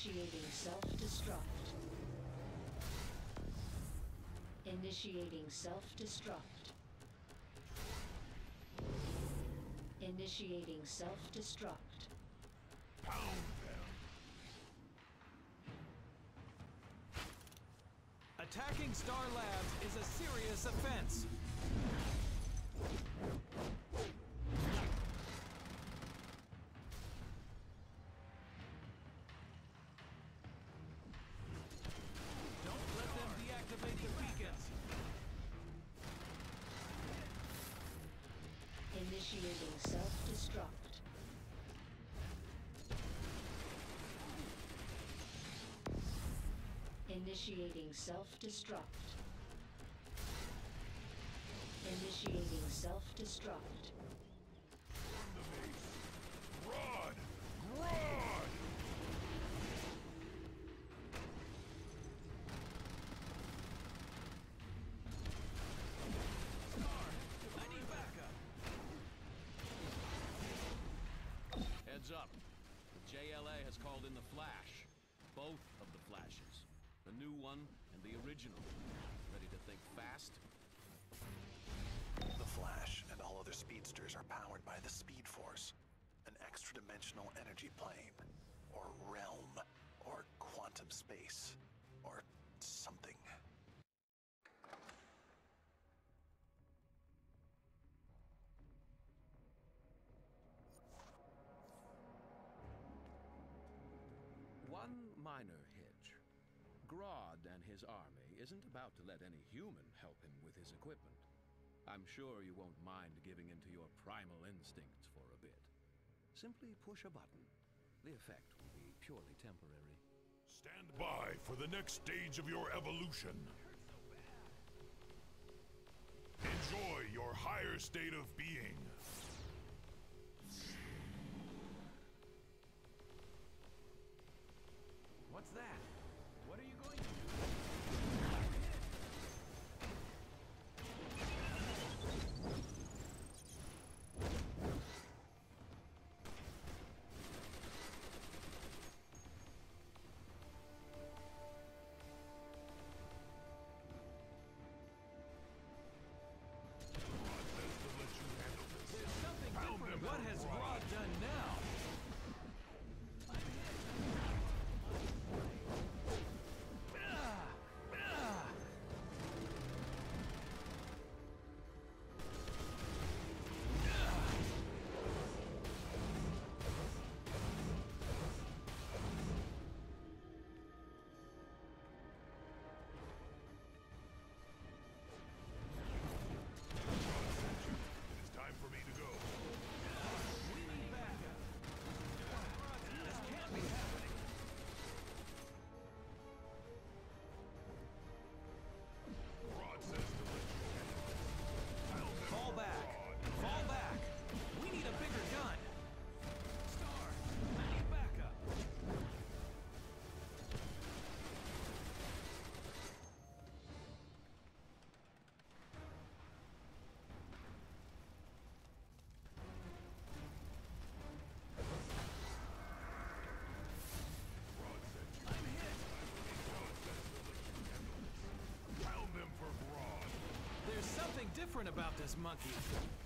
Initiating self-destruct. Initiating self-destruct. Initiating self-destruct. Pound them!
Attacking Star Labs is a serious offense.
Initiating self-destruct. Initiating self-destruct.
Grodd! Grodd!
I need backup. Heads up. The JLA has called in the Flash. Both of the Flashes. The new one and the original. Ready to think fast?
The Flash and all other speedsters are powered by the Speed Force, an extra-dimensional energy plane, or realm, or quantum space, or something.
One minor hitch. Grodd and his army isn't about to let any human help him with his equipment. I'm sure you won't mind giving in to your primal instincts for a bit. Simply push a button. The effect will be purely temporary.
Stand by for the next stage of your evolution. Enjoy your higher state of being.
Different about this monkey.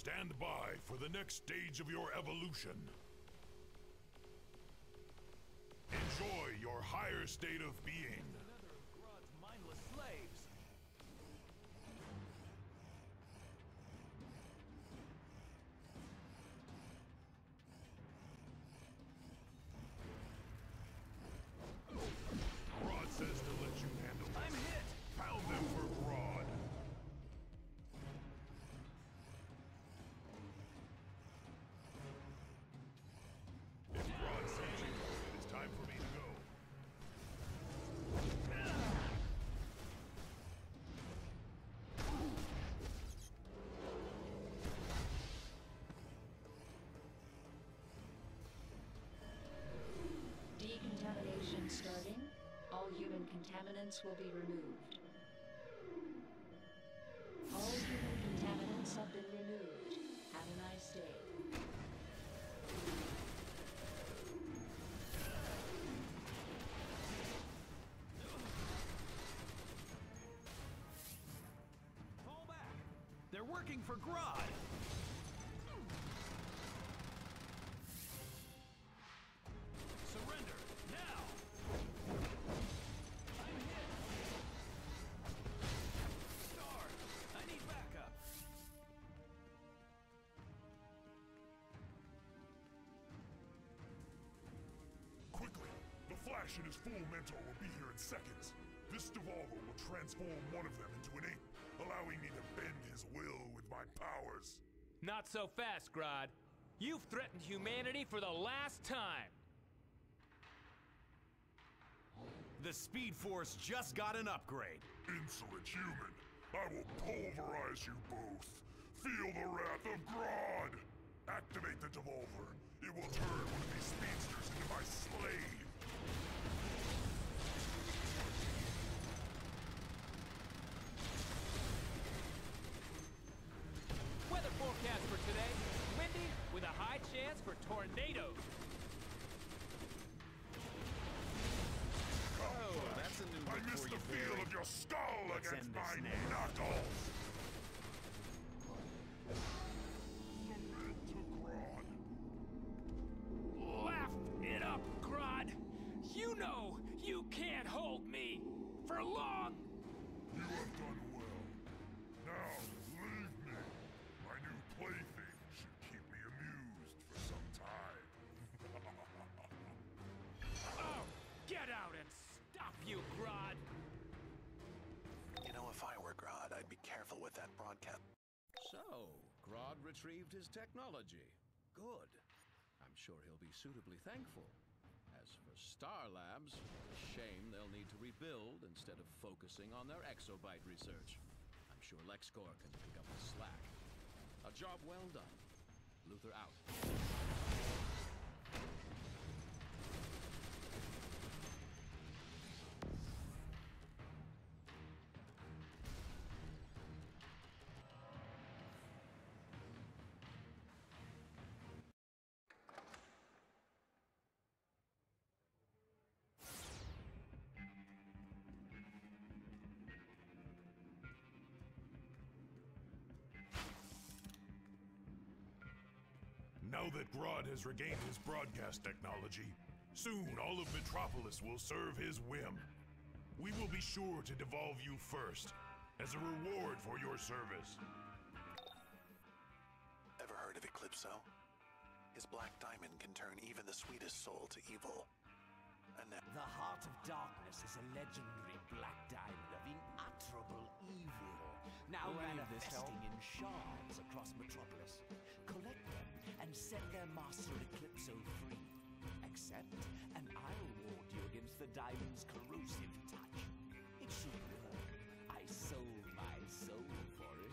Stand by for the next stage of your evolution. Enjoy your higher state of being.
Human contaminants will be removed. All human contaminants have been removed. Have a nice day.
They're working for Grodd!
Flash and his full mentor will be here in seconds. This devolver will transform one of them into an ape, allowing me to bend his will with my powers.
Not so fast, Grodd. You've threatened humanity for the last time.
The Speed Force just got an upgrade.
Insolent human, I will pulverize you both. Feel the wrath of Grodd! Activate the devolver. It will turn one of these speedsters into my slave.
Retrieved his technology. Good. I'm sure he'll be suitably thankful. As for Star Labs, shame they'll need to rebuild instead of focusing on their Exobyte research. I'm sure LexCorp can pick up the slack. A job well done. Luthor out.
Now that Grodd has regained his broadcast technology, soon all of Metropolis will serve his whim. We will be sure to devolve you first, as a reward for your service.
Ever heard of Eclipso? His black diamond can turn even the sweetest soul to evil. And now,
The Heart of Darkness is a legendary black diamond of unutterable evil, now
Will any of this help?
manifesting in shards across Metropolis. Collect them and set their master Eclipso free. Accept, and I'll ward you against the diamond's corrosive touch. It should work. I sold my soul for it.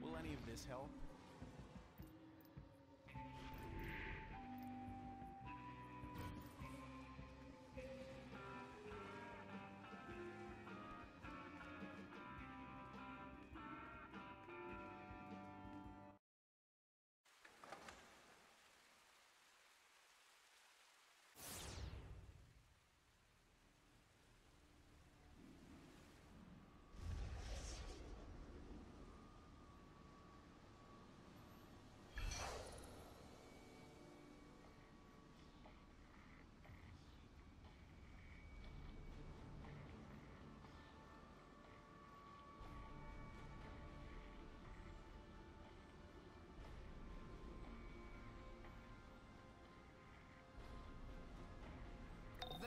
Will any of this help?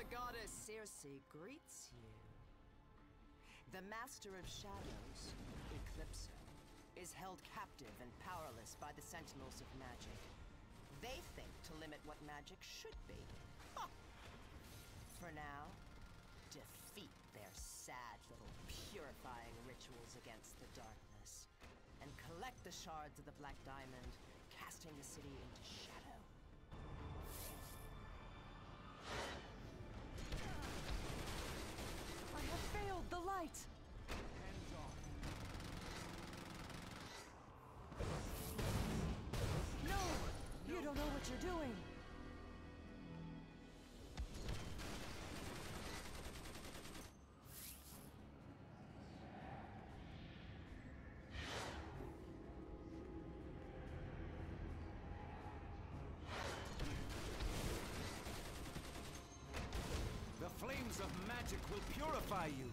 The goddess Circe greets you. The Master of Shadows, Eclipso, is held captive and powerless by the Sentinels of Magic. They think to limit what magic should be. For now, defeat their sad little purifying rituals against the darkness, and collect the shards of the Black Diamond, casting the city into shadow.
Have the light! No! You don't know what you're doing!
The flames of magic will purify you.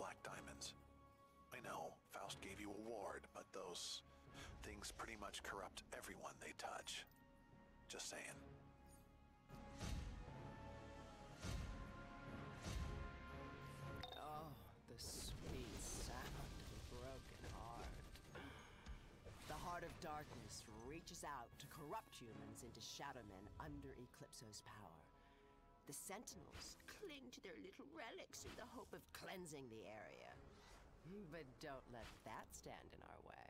Black diamonds. I know, Faust gave you a ward, but those things pretty much corrupt everyone they touch. Just saying.
Oh, the sweet sound of a broken heart. The heart of darkness reaches out to corrupt humans into shadowmen under Eclipso's power. The sentinels cling to their little relics in the hope of cleansing the area. But don't let that stand in our way.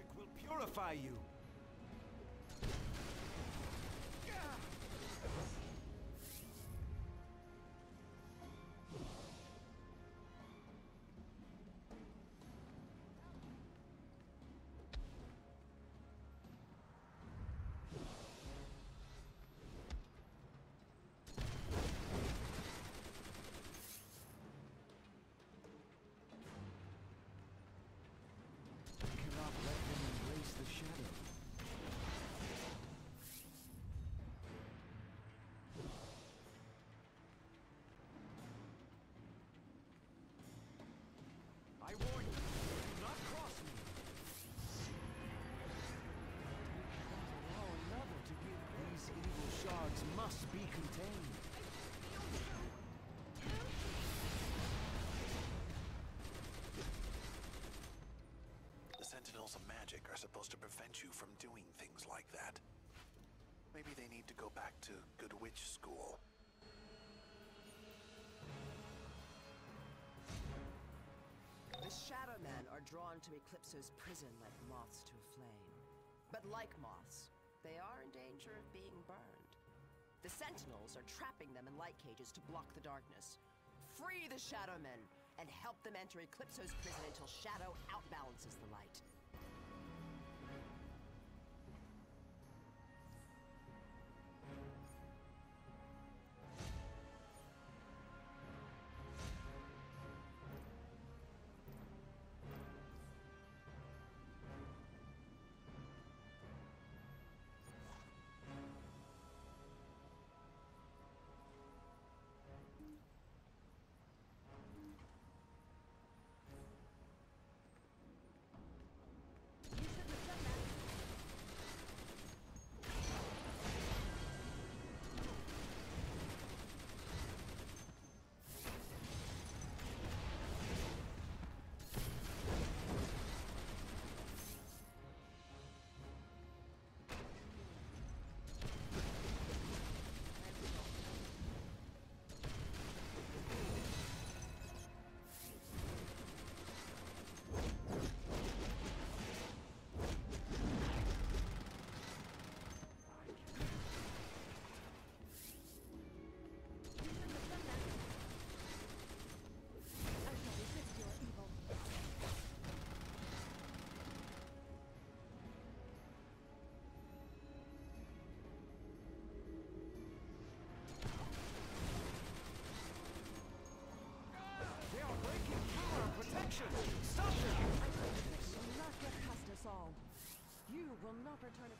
magic
will purify you.
Evil must be contained.
The Sentinels of Magic are supposed to prevent you from doing things like that. Maybe they need to go back to Good Witch School.
The Shadow Men are drawn to Eclipso's prison like moths to a flame. But like moths, they are in danger of being burned. The Sentinels are trapping them in light cages to block the darkness. Free the Shadow Men and help them enter Eclipso's prison until Shadow outbalances the light.
Stop them!
will not get past us all. You will not return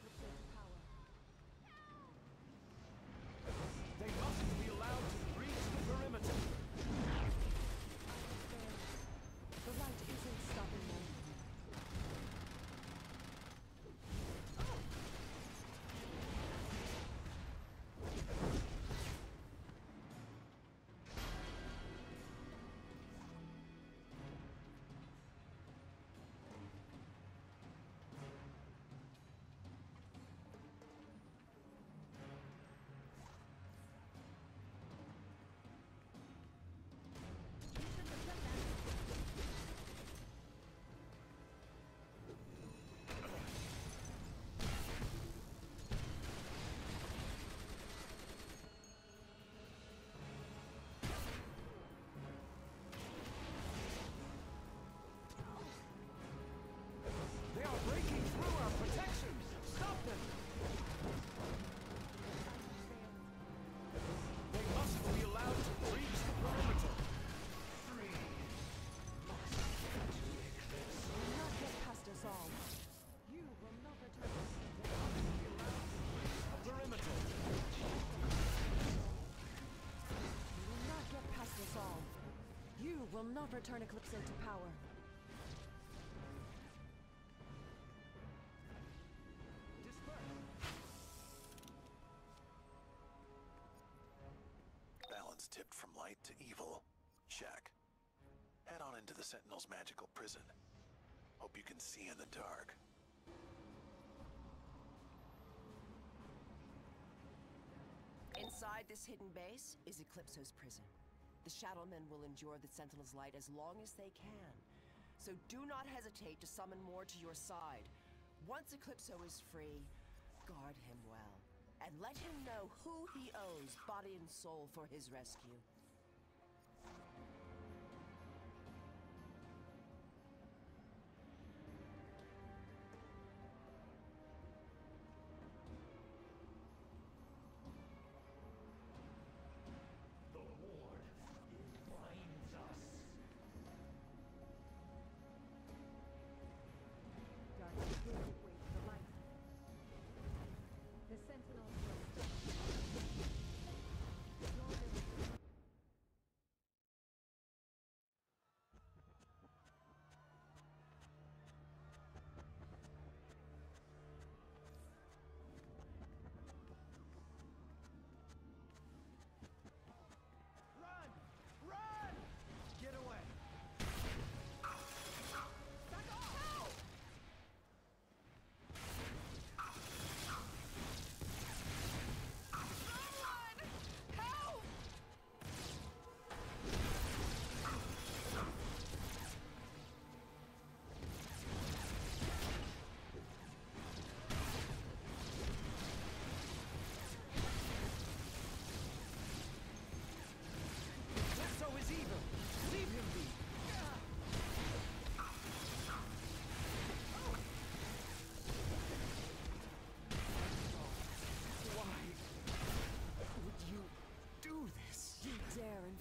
will not return Eclipso to power.
Balance tipped from light to evil. Check. Head on into the Sentinel's magical prison. Hope you can see in the dark.
Inside this hidden base is Eclipso's prison. The Shadowmen will endure the Sentinel's light as long as they can. So do not hesitate to summon more to your side.
Once Eclipso is free, guard him well. And let him know who he owes body and soul for his rescue.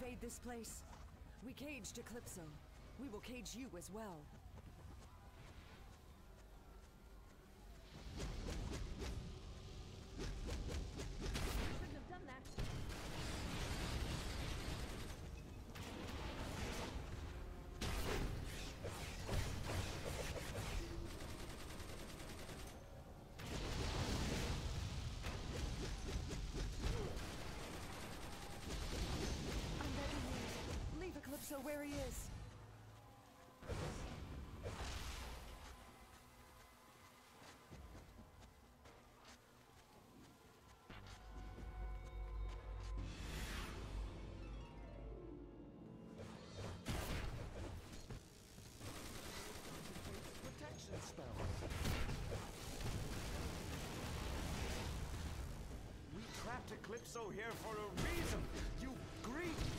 Invade this place? We caged Eclipso. We will cage you as well.
Shouldn't have done that.
I'm begging Leave where he is.
Protection spell. We trapped Eclipso here for a reason, you greedy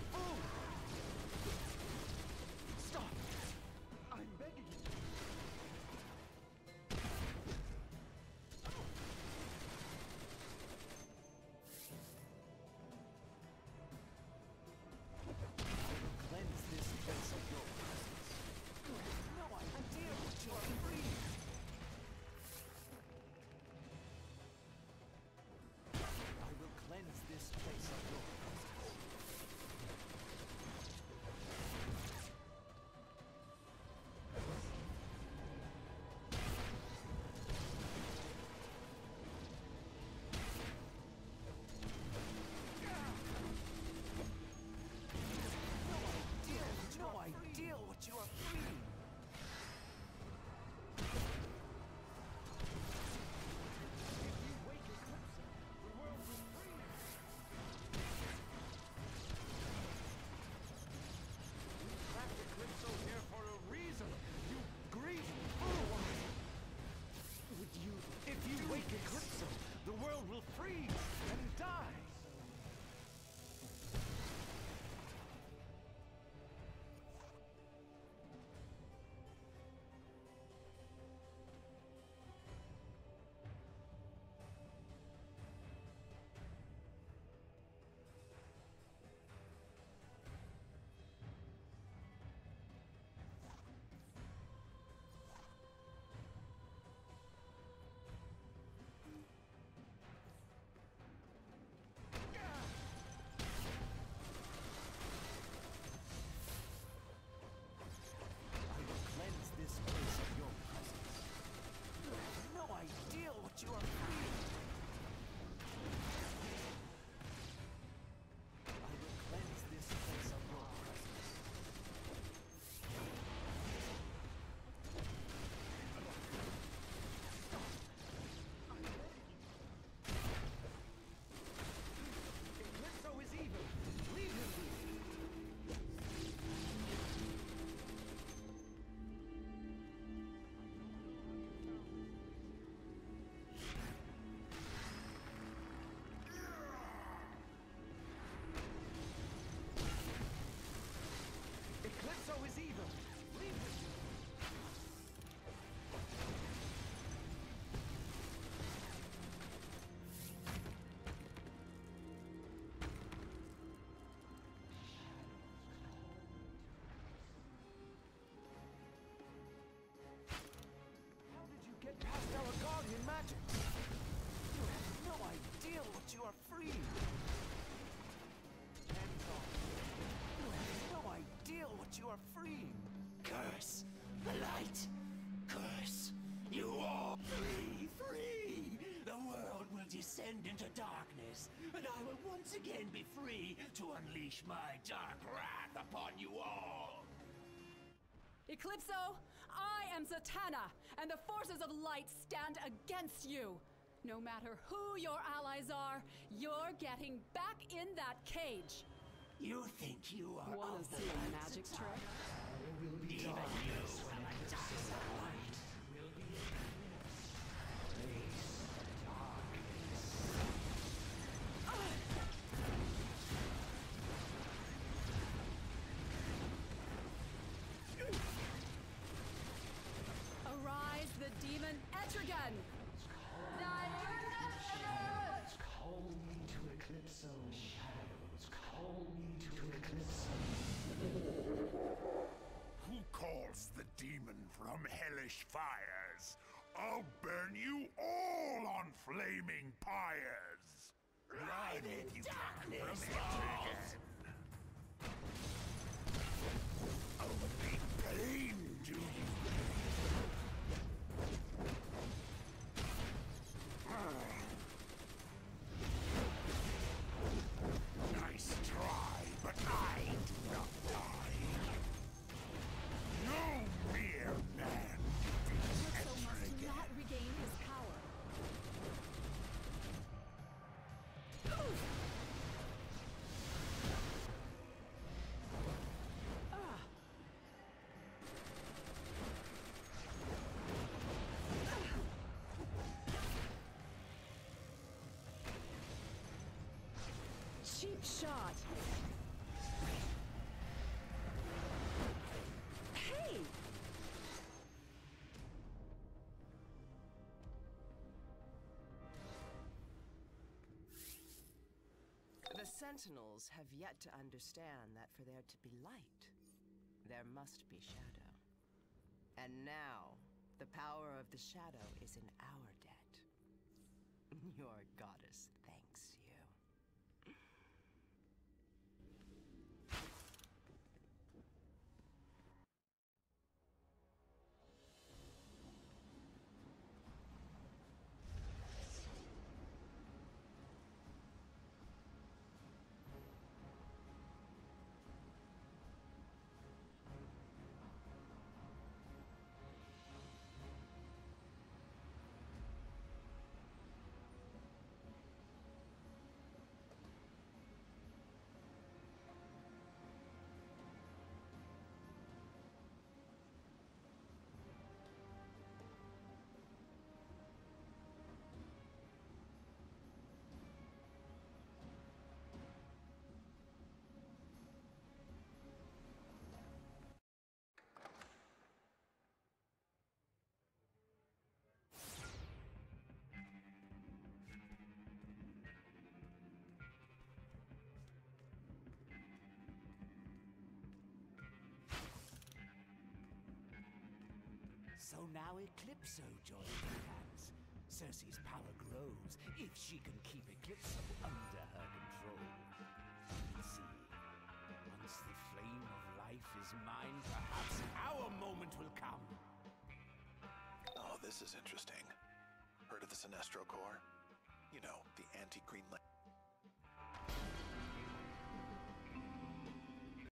free! in magic. You have no idea what you are free. Hands off. You have no idea what you are freeing.
Curse the light. Curse you all. Free, free. The world will descend into darkness, and I will once again be free to unleash my dark wrath upon you.
Eclipso, I am Zatanna, and the forces of light stand against you. No matter who your allies are, you're getting back in that cage.
You think you are
Wanna
of the
see a
light,
magic
Zatanna?
trick?
Even you and the dark light will
flaming pyres! You
darkness
Cheap shot. Hey!
The Sentinels have yet to understand that for there to be light, there must be shadow. And now, the power of the shadow is in our debt. Your goddess
So now Eclipso joins the hands. Circe's power grows if she can keep Eclipso under her control. See, once the flame of life is mine, perhaps our moment will come.
Oh, this is interesting. Heard of the Sinestro Corps? You know, the anti-Green Lantern.